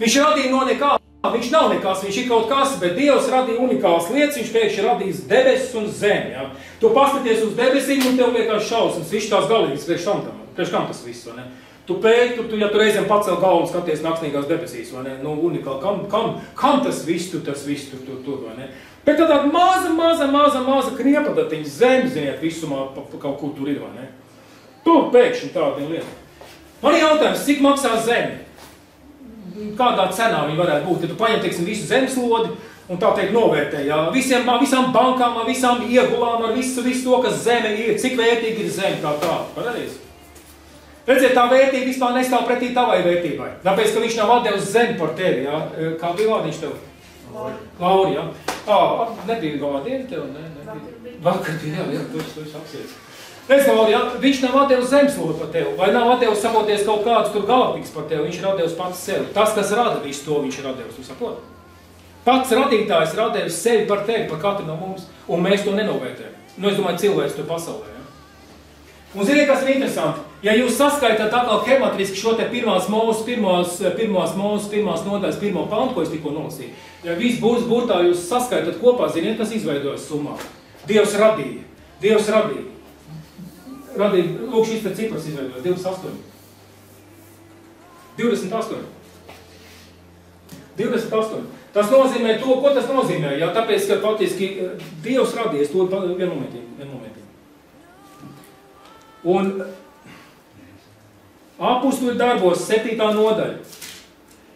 Viņš radīja no nekā. Viņš nav nekas, viņš ir kaut kas, bet Dievs radīja unikālas lietas. Viņš pēkšņi radīs debesis un zemi. Ja? Tu paskaties uz debesīm un tev liekas šausmas. Viņš tās galīgas priekš kam, priekš kam tas viss. vai ne? Tu pēti, tu, tu, ja tu reizēm pacēl galvu un skaties naksnīgās debesīs, vai ne? Nu, unikāli, kam, kam, kam tas viss tur, tas viss tur, tur, tur, vai ne? Bet tad tāda maza, maza, maza, maza kriepatatiņa zem, ziniet, visumā pa, pa, kaut kur tur ir, vai ne? Tur pēkšņi tāda lieta. Man ir jautājums, cik maksā zeme? Kādā cenā viņi varētu būt? Ja tu paņem, teiksim, visu zemeslodi un tā teikt novērtē, jā, visiem, visām bankām, visām iegulām, ar visu, visu to, kas zeme ir, cik vērtīgi ir zeme kā tāda. Pareizi? Redziet, tā vērtība vispār nestāv pretī tavai vērtībai. Tāpēc, ka viņš nav atdevis zemi par tevi, jā. Kā bija vārdiņš tev? Lauri, jā. Ā, nebija vārdieni tev, ne? Nebija. Vakar, jā, jā, tu esi apsies. Redz, Lauri, ja, viņš nav atdevis zemeslodu par tevi, vai nav atdevis samoties kaut kādus tur galaktikas par tevi, viņš ir atdevis pats sevi. Tas, kas rada visu to, viņš ir atdevis, tu saproti? Pats radītājs ir atdevis sevi par tevi, par katru no mums, un mēs to nenovērtējam. Nu, es domāju, cilvēks to pasaulē, ja? Un ziniet, kas ir interesanti? Ja jūs saskaitāt atkal hematriski šo te pirmās mūzes, pirmās, pirmās mūzes, pirmās nodaļas, pirmo pantu, ko es tikko nolasīju, ja viss būs burtā jūs saskaitat kopā, ziniet, kas izveidojas summā? Dievs radīja. Dievs radīja radīja, lūk, šis te cipars izveidojas 28. 28. 28. Tas nozīmē to, ko tas nozīmē, jā, tāpēc, ka faktiski eh, Dievs radījis to vienu momentību. Vien momentību. Un apustuļu darbos 7. nodaļa,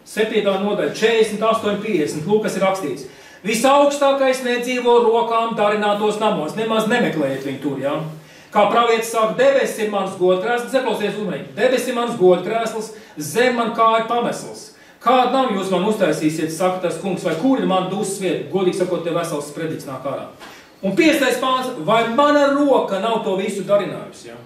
7. nodaļa, 48, 50, lūk, kas ir rakstīts. Visaugstākais nedzīvo rokām darinātos namos, nemaz nemeklējiet viņu tur, jā. Ja? Kā pravietis saka, debesis ir mans godkrēsls, saklausies uzmanīgi, debesis ir mans godkrēsls, zem man kāja pamesls. Kādu namu jūs man uztaisīsiet, saka tas kungs, vai kur ir man dusmas vieta? Godīgi sakot, te vesels sprediķis nāk ārā. Un piestais pāns, vai mana roka nav to visu darinājusi? Ja?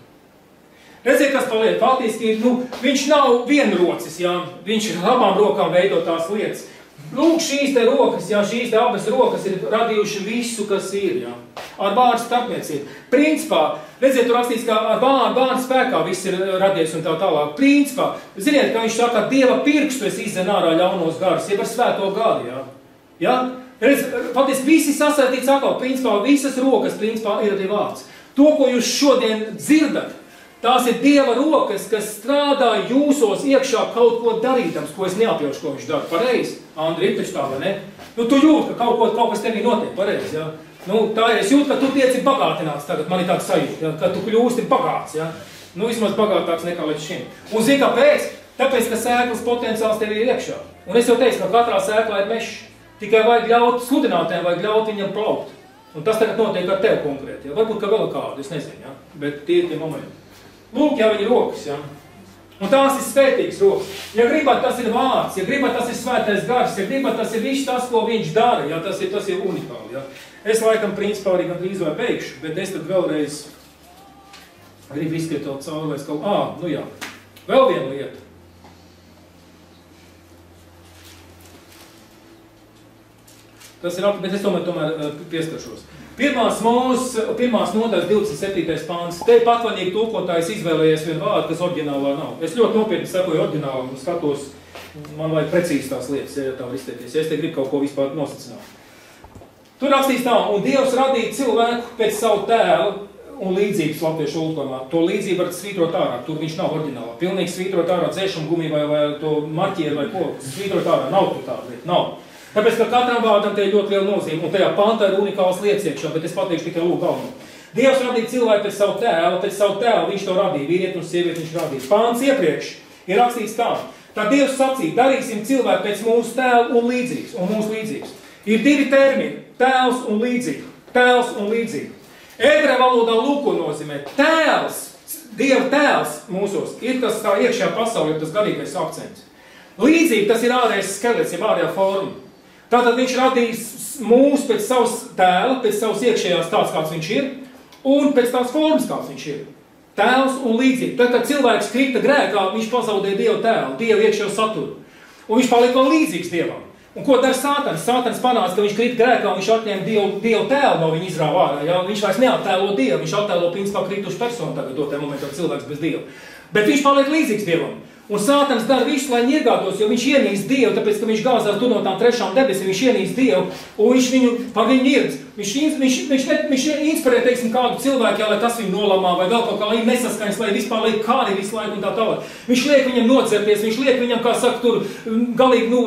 Redziet, kas paliek. Faktiski, nu, viņš nav vienrocis, ja? viņš ar abām rokām veido tās lietas. Lūk, šīs te rokas, jā, šīs te abas rokas ir radījuši visu, kas ir, jā. Ar vārdu starpniecību. Principā, redziet, tur rakstīts, ka ar vārdu, vārdu spēkā viss ir radies un tā tālāk. Principā, ziniet, ka viņš saka, Dieva pirkstu es izdzen ārā ļaunos garus, jeb ar svēto gadu, jā. Jā? Redz, patiesi visi sasaistīts atkal, principā, visas rokas, principā, ir arī vārds. To, ko jūs šodien dzirdat, Tās ir Dieva rokas, kas strādā jūsos iekšā kaut ko darīdams, ko es neapjaušu, ko viņš dara. Pareizi, Andri, ir taču tā, vai ne? Nu, tu jūti, ka kaut, ko, kaut kas tevī notiek, pareizi, jā. Nu, tā es jūtu, ka tu tieci bagātināts tagad, man ir tāds sajūta, ja, ka tu kļūsti bagāts, jā. Nu, vismaz bagātāks nekā līdz šim. Un zini, kāpēc? Tāpēc, ka sēklas potenciāls tev ir iekšā. Un es jau teicu, ka katrā sēklā ir mešs. Tikai vajag ļaut sludinātēm, vajag ļaut viņam plaukt. Un tas tagad notiek ar tevi konkrēti. Ja? Varbūt, ka vēl kādu, es nezinu, ja? bet tie ir tie momenti. Lūk, jau viņa rokas, ja? Un tās ir svētīgas rokas. Ja gribat, tas ir vārds, ja gribat, tas ir svētais gars, ja gribat, tas ir viss tas, ko viņš dara, ja tas ir, tas ir unikāli. Ja? Es laikam, principā, arī gandrīz vai beigšu, bet es tad vēlreiz gribu izskriet vēl cauri, lai es kaut... Ā, nu jā, vēl viena lieta. Tas ir, bet es tomēr, tomēr pieskaršos. Pirmās mūs, pirmās nodaļas 27. pāns. Te patvaļīgi tūkotājs izvēlējies vienu vārdu, kas oriģinālā nav. Es ļoti nopietni sekoju oriģinālu un skatos, man vajag precīzi tās lietas, ja tā var izteikties. Ja es te gribu kaut ko vispār nosacināt. Tur rakstīts tā, un Dievs radīja cilvēku pēc savu tēlu un līdzības latviešu ultimā. To līdzību var svītrot ārā, tur viņš nav oriģinālā. Pilnīgi svītrot ārā dzēšumu gumiju vai, vai to marķieru vai ko. Svītrot ārā, nav tur tāda lieta, nav. Tāpēc, ka katram vārdam te ir ļoti liela nozīme, un tajā pantā ir unikāls lietas iekšā, bet es pateikšu tikai lūk galveno. Dievs radīja cilvēku pēc savu tēlu, pēc savu tēlu viņš to radīja, vīrieti un sievieti viņš radīja. Pāns iepriekš ir rakstīts tā, tā Dievs sacīja, darīsim cilvēku pēc mūsu tēlu un līdzīgs, un mūsu līdzīgs. Ir divi termini, tēls un līdzīga, tēls un līdzīga. Ebreju valodā lūko nozīmē tēls, Dieva tēls mūsos, ir tas tā iekšējā pasaulē, tas garīgais akcents. Līdzīgi tas ir ārējais skelets, ja ārējā forma. Tātad viņš radīs mūs pēc savas tēla, pēc savas iekšējās tāds, kāds viņš ir, un pēc tās formas, kāds viņš ir. Tēls un līdzīgi. Tad, kad cilvēks krita grēkā, viņš pazaudēja Dievu tēlu, Dievu iekšējo saturu. Un viņš palika līdzīgs Dievam. Un ko dara Sātans? Sātans panāca, ka viņš krīt grēkā un viņš atņēma Dievu, Dievu tēlu no viņa izrāvā ārā. Ja? Viņš vairs neattēlo Dievu, viņš attēlo principā kritušu personu tagad dotē momentā cilvēks bez Dieva. Bet viņš paliek līdzīgs Dievam. Un Sātans dara visu, lai iegātos, jo viņš ienīst Dievu, tāpēc, ka viņš gāzās tur no tām trešām debesīm, viņš ienīst Dievu, un viņš viņu par viņu iedz. Viņš, viņš, viņš, ne, viņš inspirē, teiksim, kādu cilvēku, jā, lai tas viņu nolamā, vai vēl kaut kā, lai nesaskaņas, lai vispār liek kāri visu laiku un tā tālāk. Viņš liek viņam nodzerties, viņš liek viņam, kā saka, tur galīgi, nu,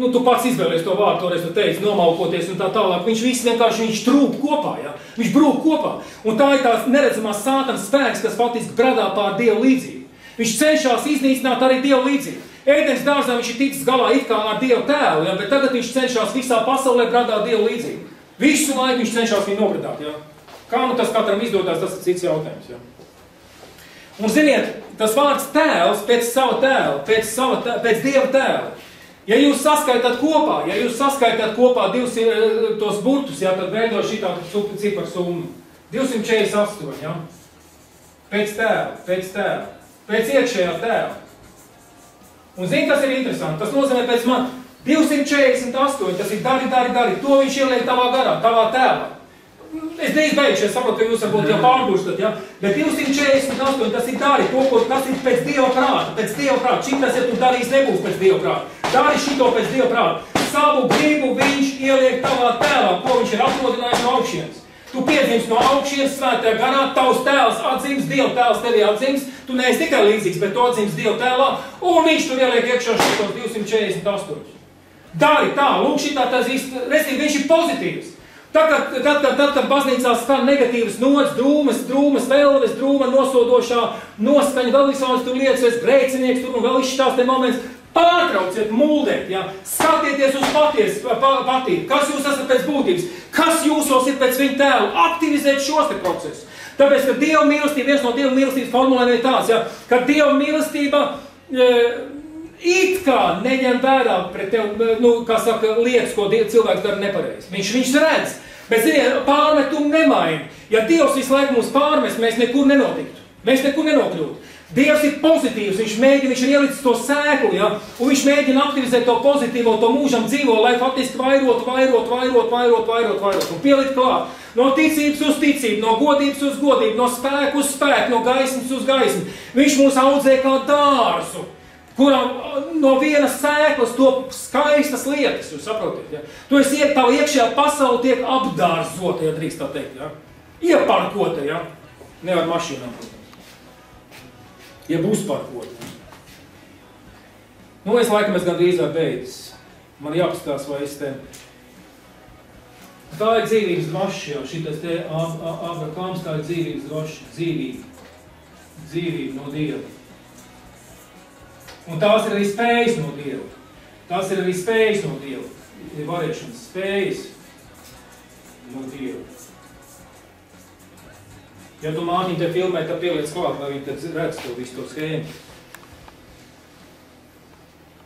nu, tu pats izvēlies to vārdu, toreiz tu teici, nomalkoties un tā tālāk. Viņš viss vienkārši viņš trūk kopā, ja? viņš brūk kopā. Un tā ir tās neredzamās sātans spēks, kas faktiski bradā pār Dievu līdzību. Viņš cenšas iznīcināt arī Dievu līdzību. Ēdienas dārzā viņš ir ticis galā it kā ar Dievu tēlu, ja? bet tagad viņš cenšas visā pasaulē bradāt Dievu līdzību. Visu laiku viņš cenšas viņu nobradāt. Ja? Kā nu tas katram izdodas, tas ir cits jautājums. Ja? Un ziniet, tas vārds tēls pēc sava tēla, pēc, sava tēla, pēc Dieva tēla. Ja jūs saskaitāt kopā, ja jūs saskaitāt kopā divus eh, tos burtus, ja, tad veido šī tāda cipara summa. 248, ja? Pēc tēla, pēc tēla, pēc iekšējā tēla. Un zini, kas ir interesanti? Tas nozīmē pēc man 248, tas ir dari, dari, dari. To viņš ieliek tavā garā, tavā tēlā. Es neizbeigšu, es saprotu, ka jūs varbūt jau pārgūstat, ja? Bet 248, tas ir dari, to, ko tas ir pēc Dieva prāta, pēc Dieva prāta. Šitas, ja tu darīs, nebūs pēc Dieva prāta. Dari šito pēc Dieva prāta. Savu gribu viņš ieliek tavā tēlā, ko viņš ir atrodinājis no augšienes. Tu piedzimst no augšienes svētajā garā, tavs tēls atzīmes, Dieva tēls tevi atzīmes, tu neesi tikai līdzīgs, bet tu atzīmes Dieva tēlā, un viņš tur ieliek iekšā šitos 248. Dari tā, lūk šitā tas īsti, restīvi, viņš ir pozitīvs. Tad, kad, tad, kad, tad, kad baznīcā skan negatīvas nodas, drūmas, drūmas, vēlves, drūma, nosodošā noskaņa, vēl visādas tur lietas, es grēcinieks, tur un vēl izšķās te moments, pārtrauciet muldēt, ja? skatieties uz paties, pa, patību, kas jūs esat pēc būtības, kas jūsos ir pēc viņa tēla, aktivizēt šos te procesus. Tāpēc, ka Dieva mīlestība, viens no Dieva mīlestības formulēm ir tāds, ja? ka Dieva mīlestība e, it kā neņem vērā pret tevi, nu, kā saka, lietas, ko cilvēks dara nepareizi. Viņš, viņš redz, bet, ziniet, pārmetumu nemaina. Ja Dievs visu laiku mums pārmes, mēs nekur nenotiktu. Mēs nekur nenokļūtu. Dievs ir pozitīvs, viņš mēģina, viņš ir ielicis to sēklu, ja? un viņš mēģina aktivizēt to pozitīvo, to mūžam dzīvo, lai faktiski vairot, vairot, vairot, vairot, vairot, vairot, un pielikt klāt. No ticības uz ticību, no godības uz godību, no spēku uz spēku, no gaismas uz gaismu. Viņš mūs audzē kā dārzu kuram no vienas sēklas top skaistas lietas, jūs saprotat, ja? Tu esi iet, tavu iekšējā pasauli tiek apdārzota, ja drīkst tā teikt, ja? Ieparkota, ja? Ne ar mašīnām, protams. Ja būs parkota. Nu, es laikam es gandrīz vai beidzis. Man jāpastās, vai es te... Tā ir dzīvības dvaša jau, šitas te Abrahams, tā ir dzīvības dvaša, dzīvība. Dzīvība no Dieva. Un tās ir arī spējas no Dieva. Tās ir arī spējas no Dieva. Ir varēšanas spējas no Dieva. Ja tu mātiņu te filmē, tad pieliec klāt, lai viņi tad redz to visu to schēmu.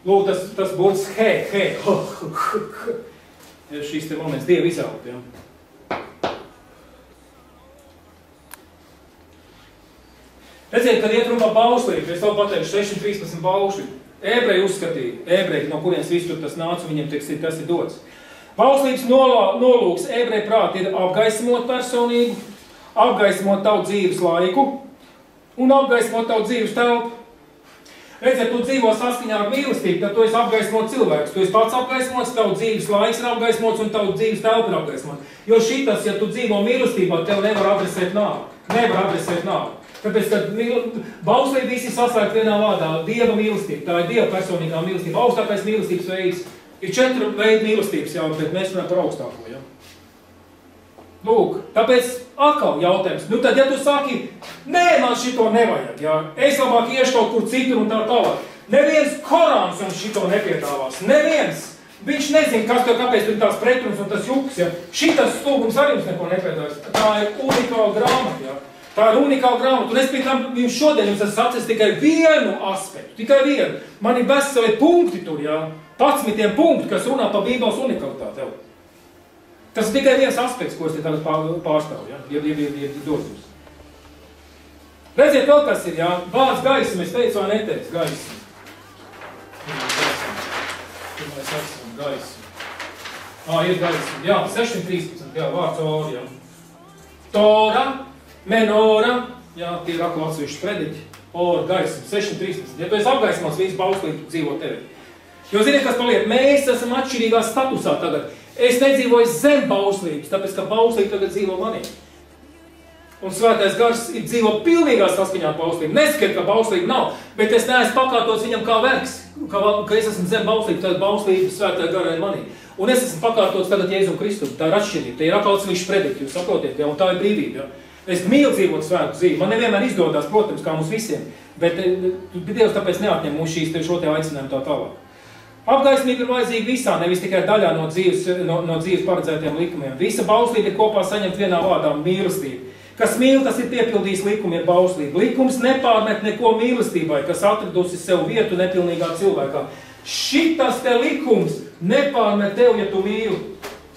Lūk, tas, tas būs he, he, ho, ho, ho, ho. Šīs te moments Dieva izaut, ja. Redziet, kad iet runa par bauslību, es tev pateikšu 613 baušļi. Ebreji uzskatīja, ebreji, no kurienes viss tur tas nāca, viņiem tiks, tas ir dots. Bauslības nolūks ebreji prāti ir apgaismot personību, apgaismot tavu dzīves laiku un apgaismot tavu dzīves telpu. Redziet, tu dzīvo saskaņā ar mīlestību, tad tu esi apgaismot cilvēks. Tu esi pats apgaismots, tavu dzīves laiks ir apgaismots un tavu dzīves telpa ir apgaismot. Jo šitas, ja tu dzīvo mīlestībā, tev nevar adresēt nāvi. Nevar adresēt nāvi. Tāpēc, kad bauslība visi saslēgt vienā vārdā, Dieva mīlestība, tā ir Dieva personīgā mīlestība, augstākais mīlestības veids. Ir četri veidi mīlestības jau, bet mēs runājam par augstāko, ja? Lūk, tāpēc atkal jautājums. Nu tad, ja tu saki, nē, man šito nevajag, ja? Es labāk iešu kaut kur citur un tā tālāk. Neviens korāns jums šito nepiedāvās. Neviens. Viņš nezina, kas tev, kāpēc tur tās pretrunas un tas juks, ja? Šitas stūgums arī jums neko nepiedāvās. Tā ir unikāla grāmata, ja? Tā ir unikāla grāmata. Un es pie tam jums šodien jums esmu atceris tikai vienu aspektu. Tikai vienu. Man ir veseli punkti tur, jā. Patsmitiem punkti, kas runā par Bībeles unikalitāti. Jā. Tas ir tikai viens aspekts, ko es te tagad pārstāvu. Ja, ja, ja, ja dos jums. Redziet, vēl kas ir, jā. Vārds gaisma, es teicu vai neteicu, gaisma. Tur mēs esam gaisma. Ā, ir gaisma. Jā, 613, jā, vārds ori, jā. Tora, menora, jā, tie ir atkal atsevišķi prediķi, or gaisma, 613. Ja tu esi apgaismots, viens bauslīgi dzīvo tevi. Jo ziniet, kas paliek? Mēs esam atšķirīgā statusā tagad. Es nedzīvoju zem bauslības, tāpēc, ka bauslība tagad dzīvo manī. Un svētais gars ir dzīvo pilnīgā saskaņā ar bauslību. Neskat, ka bauslība nav, bet es neesmu pakātots viņam kā vergs, ka, ka es esmu zem bauslību, tad bauslība svētā garā ir manī. Un es esmu pakātots tagad Jēzum Kristum. Tā ir atšķirība. Tā ir atkal atsevišķi predikti, jūs saprotiet, ja? un tā ir brīvība. Ja? Es mīlu dzīvot svētu dzīvi. Man nevienmēr izdodas, protams, kā mums visiem. Bet eh, Dievs tāpēc neatņem mums šīs, šo te aicinājumu tā tālāk. Apgaismība ir vajadzīga visā, nevis tikai daļā no dzīves, no, no dzīves paredzētiem likumiem. Visa bauslība ir kopā saņemt vienā vārdā - mīlestība. Kas mīl, tas ir piepildījis likumu, ir bauslība. Likums nepārmet neko mīlestībai, kas atradusi sev vietu nepilnīgā cilvēkā. Šitas te likums nepārmet tev, ja tu mīli.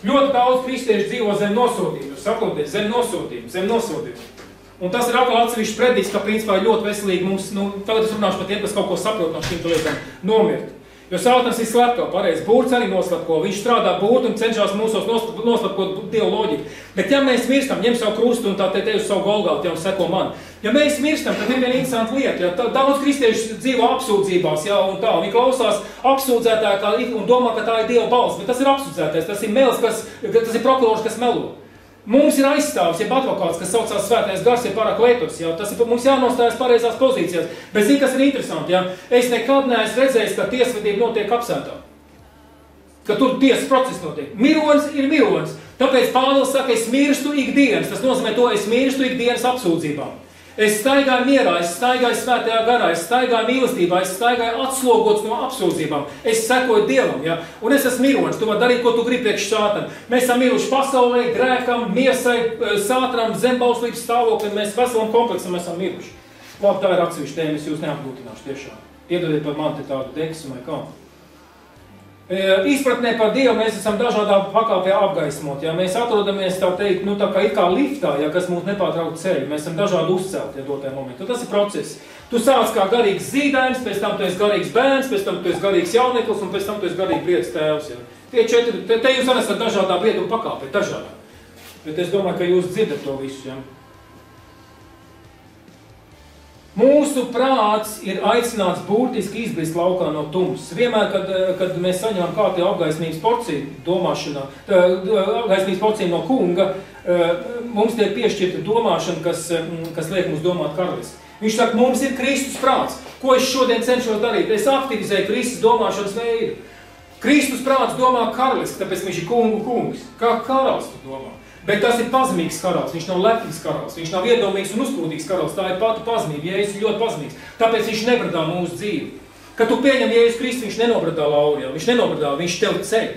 Ļoti daudz kristiešu dzīvo zem nosodījuma, saprotiet, zem nosodījuma, zem nosodījuma. Un tas ir atkal atsevišķs predikts, ka principā ļoti veselīgi mums, nu, tagad es runāšu par tiem, kas kaut ko saprot no šīm lietām, nomirt. Jo Sātans ir slepkavs, pareizi. Būrts arī noslapko. Viņš strādā būtu un cenšas mūsos noslapkot dievu loģiku. Bet ja mēs mirstam, ņem savu krustu un tā te te uz savu golgātu, jau seko man. Ja mēs mirstam, tad ir viena interesanta lieta. Ja, daudz kristiešu dzīvo apsūdzībās, ja, un tā. Viņi klausās apsūdzētā kā, un domā, ka tā ir dieva balss. Bet tas ir apsūdzētais, tas ir mēls, kas, tas ir prokurors, kas melo. Mums ir aizstāvis, jeb advokāts, kas saucās svētais gars, ir paraklētos. Jā. Tas ir mums jānostājas pareizās pozīcijās. Bet zini, kas ir interesanti? Jā? Es nekad neesmu redzējis, ka tiesvedība notiek apsētā. Ka tur tiesas process notiek. Mironis ir mironis. Tāpēc Pāvils saka, es mirstu ikdienas. Tas nozīmē to, es mirstu ikdienas apsūdzībām. Es staigāju mierā, es staigāju svētajā garā, es staigāju mīlestībā, es staigāju atslogots no apsūdzībām. Es sekoju Dievam, ja? un es esmu mironis. Tu vari darīt, ko tu gribi priekš sātam. Mēs esam miruši pasaulē, grēkam, miesai, eh, sātram, zembauslības stāvoklim. Mēs veselam kompleksam esam miruši. Labi, tā ir atsevišķa tēma, es jūs neapgrūtināšu tiešām. Piedodiet par mani tādu deksmu vai kā. Izpratnē par Dievu mēs esam dažādā pakāpē apgaismot. Ja? Mēs atrodamies tā teikt, nu, tā kā, kā liftā, ja, kas mūs nepārtraukti ceļ. Mēs esam dažādi uzcelti ja, dotajā momentā. Tas ir process. Tu sāc kā garīgs zīdainis, pēc tam tu esi garīgs bērns, pēc tam tu esi garīgs jauneklis un pēc tam tu esi garīgi briedz tēvs. Ja. Tie četri, te, te jūs arī esat dažādā brieduma pakāpē, dažādā. Bet es domāju, ka jūs dzirdat to visu. Ja. Mūsu prāts ir aicināts būtiski izbrist laukā no tumsas. Vienmēr, kad, eh, kad mēs saņemam kādu apgaismības porciju domāšanā, apgaismības porciju no kunga, eh, mums tiek piešķirta domāšana, kas, mm, kas liek mums domāt karaliski. Viņš saka, mums ir Kristus prāts. Ko es šodien cenšos darīt? Es aktivizēju Kristus domāšanas veidu. Kristus prāts domā karaliski, tāpēc viņš ir kungu kungs. Kā karalis tu domā? Bet tas ir pazemīgs karalis, viņš nav lepns karalis, viņš nav iedomīgs un uzkūtīgs karalis. Tā ir pati pazemība, Jēzus ir ļoti pazemīgs. Tāpēc viņš nebradā mūsu dzīvi. Kad tu pieņem Jēzus Kristu, viņš nenobradā lauriem, viņš nenobradā, viņš tev ceļ.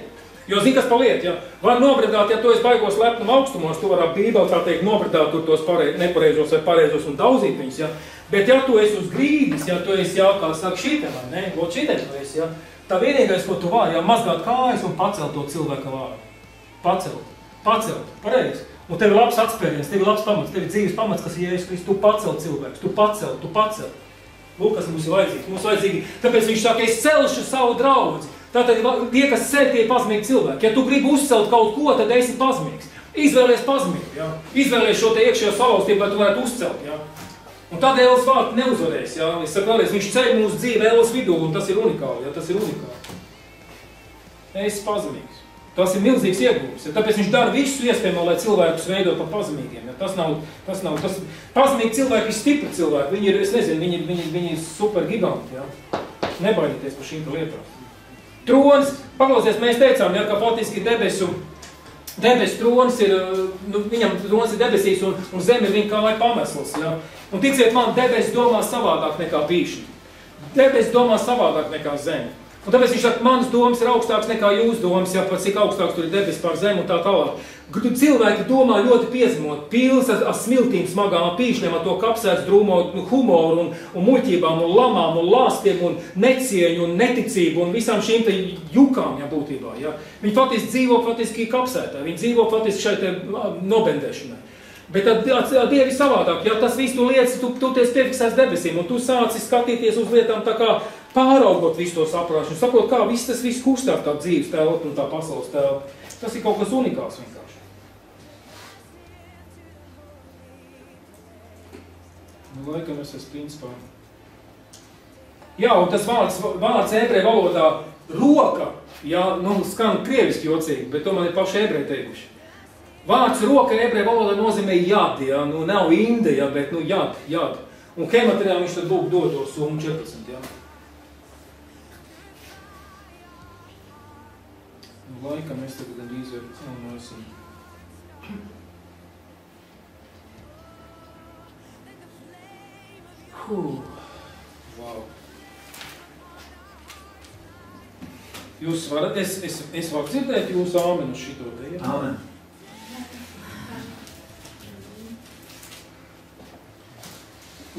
Jo zini, kas paliek, ja? Var nobradāt, ja tu esi baigos lepnum augstumos, tu vari bībeli tā teikt nobradāt tur tos parei, nepareizos vai pareizos un daudzīt viņus, ja? Bet ja tu esi uz grīdas, ja tu esi, jā, kā saka, šitem, vai ne? Ot šitem tu esi, ja? Tā vienīgais, ko tu vari, ja mazgāt kājas un pacelt to cilvēka vārdu. Pacelt. Pacelt, pareizi. Un tev ir labs atspēriens, tev ir labs pamats, tev ir dzīves pamats, kas ir Jēzus Kristus. Tu pacel cilvēks, tu pacel, tu pacel. Lūk, kas mums ir vajadzīgs. Mums vajadzīgi, tāpēc viņš saka, es celšu savu draudzi. Tātad tie, kas ceļ, tie ir pazemīgi cilvēki. Ja tu gribi uzcelt kaut ko, tad esi pazemīgs. Izvēlies pazemību, ja? Izvēlies šo te iekšējo salauztību, lai tu varētu uzcelt, ja? Un tad Ēlas vārds neuzvarēs, ja? Es saku vēlreiz, viņš ceļ mūsu dzīvi Ēlas vidū, un tas ir unikāli, ja? Tas ir unikāli. Esi pazemīgs. Tas ir milzīgs iegūms. Ja, tāpēc viņš dara visu iespējamo, lai cilvēkus veido par pazemīgiem. Ja, tas nav, tas nav, tas, pazemīgi cilvēki ir stipri cilvēki. Viņi ir, es nezinu, viņi, viņi, viņi ir super giganti. Ja. Nebaidieties par šīm lietām. Trons, paklausies, mēs teicām, ja, ka faktiski debesu, debesu trons ir, nu, viņam trons ir debesīs un, un zeme ir viņa kā lai pamesls. Ja. Un ticiet man, debesis domā savādāk nekā pīšņi. Debesis domā savādāk nekā zeme. Un tāpēc viņš saka, manas domas ir augstākas nekā jūsu domas, ja pat cik augstāks tur ir debesis pār zemu un tā tālāk. Cilvēki domā ļoti piezemot, pils ar, ar smiltīm, smagām pīšņiem, ar to kapsēts drūmo nu, humoru un, un muļķībām un lamām un lāstiem un necieņu un neticību un visām šīm te jukām, ja būtībā. Ja. Viņi faktiski dzīvo faktiski kapsētā, viņi dzīvo faktiski šai te nobendēšanai. Bet tad Dievi savādāk, ja tas viss tu lietas, tu, tu tiesi piefiksēts debesīm un tu sāci skatīties uz lietām tā kā pāraugot visu to saprāšanu, sakot, kā viss tas viss kustā tā dzīves telpa un tā pasaules telpa. Tas ir kaut kas unikāls vienkārši. Nu, laikam es esmu principā. Jā, un tas vārds, vārds ebreju valodā roka, jā, nu, skan krieviski jocīgi, bet to man ir paši ebreji teikuši. Vārds roka ebreju valodā nozīmē jad, ja? nu nav inde, ja? bet nu jad, jad. Un hematerijā viņš tad būtu doto summu 14, ja? Laikam mēs tagad gandrīz jau celnosim. Huh. Wow. Jūs varat, es, es, es varu dzirdēt jūsu āmenu šito te, ja? Amen.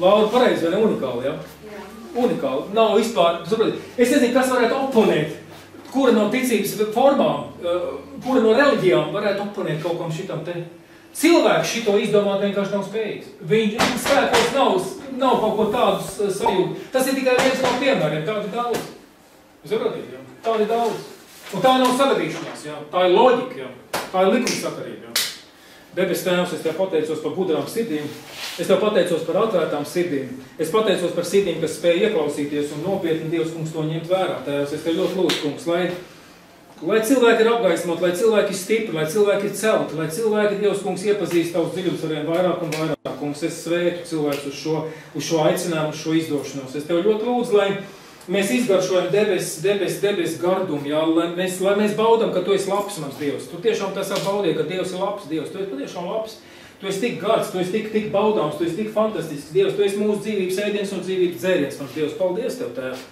Laura, pareizi, vai ne unikāli, ja? Jā. Unikāli. Nav vispār, saprati, es nezinu, kas varētu oponēt, kura no ticības formām, eh, kura no reliģijām varētu oponēt kaut kam šitam te. Cilvēks šito izdomāt vienkārši nav spējīgs. Viņa spēkos nav, nav kaut ko tādu s- sajūt. Tas ir tikai viens no piemēriem, tādi daudz. Saprotiet, jā? Tādi daudz. Un tā nav sagadīšanās, jā. Tā ir loģika, jā. Tā ir likumsakarība, jā. Debes Tēvs, es Tev pateicos par gudrām sirdīm, es Tev pateicos par atvērtām sirdīm, es pateicos par sirdīm, kas spēj ieklausīties un nopietni Dievs, kungs, to ņemt vērā. Tēvs, es Tev ļoti lūdzu, kungs, lai, lai cilvēki ir apgaismot, lai cilvēki ir stipri, lai cilvēki ir celti, lai cilvēki, Dievs, kungs, iepazīst Tavus dziļums arvien vairāk un vairāk. Kungs, es svētu cilvēkus uz šo, uz šo aicinājumu, uz šo izdošanos. Es Tev ļoti lūdzu, lai mēs izgaršojam debes, debes, debes gardumu, jā, lai, mēs, lai mēs baudam, ka Tu esi labs mans Dievs. Tu tiešām tas baudīji, ka Dievs ir labs Dievs. Tu esi patiešām labs. Tu esi tik gards, tu esi tik, tik baudāms, tu esi tik fantastisks Dievs. Tu esi mūsu dzīvības ēdiens un dzīvības dzēriens, mans Dievs. Paldies Tev, Tēvs!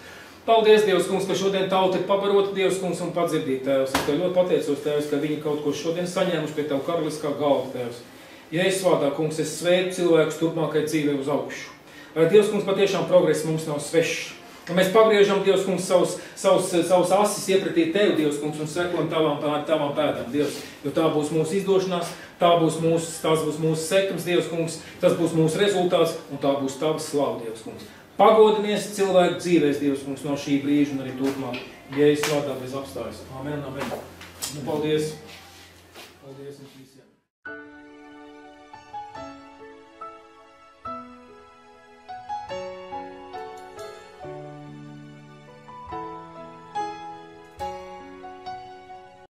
Paldies, Dievs, kungs, ka šodien tauta ir pabarota, Dievs, kungs, un padzirdīta, Tēvs. Es Tev ļoti pateicos, Tēvs, ka viņi kaut ko šodien saņēmuši pie Tev karaliskā galva, Tēvs. Ja es vārdā, kungs, es sveicu cilvēkus turpmākai dzīvē uz augšu. Lai Dievs, kungs, patiešām progress mums nav svešs. Un mēs pagriežam, Dievs, kungs, savus, savus, savus asis iepratī Tev, Dievs, kungs, un sekojam Tavām, pē- tavām pēdām, Dievs. Jo tā būs mūsu izdošanās, tā būs mūsu, tas būs mūsu sekums, Dievs, kungs, tas būs mūsu rezultāts, un tā būs Tavas slava, Dievs, kungs. Pagodinies cilvēku dzīvēs, Dievs, kungs, no šī brīža un arī turpmāk. Es vārdā bez apstājas. Amen, amen. Nu, paldies. Paldies.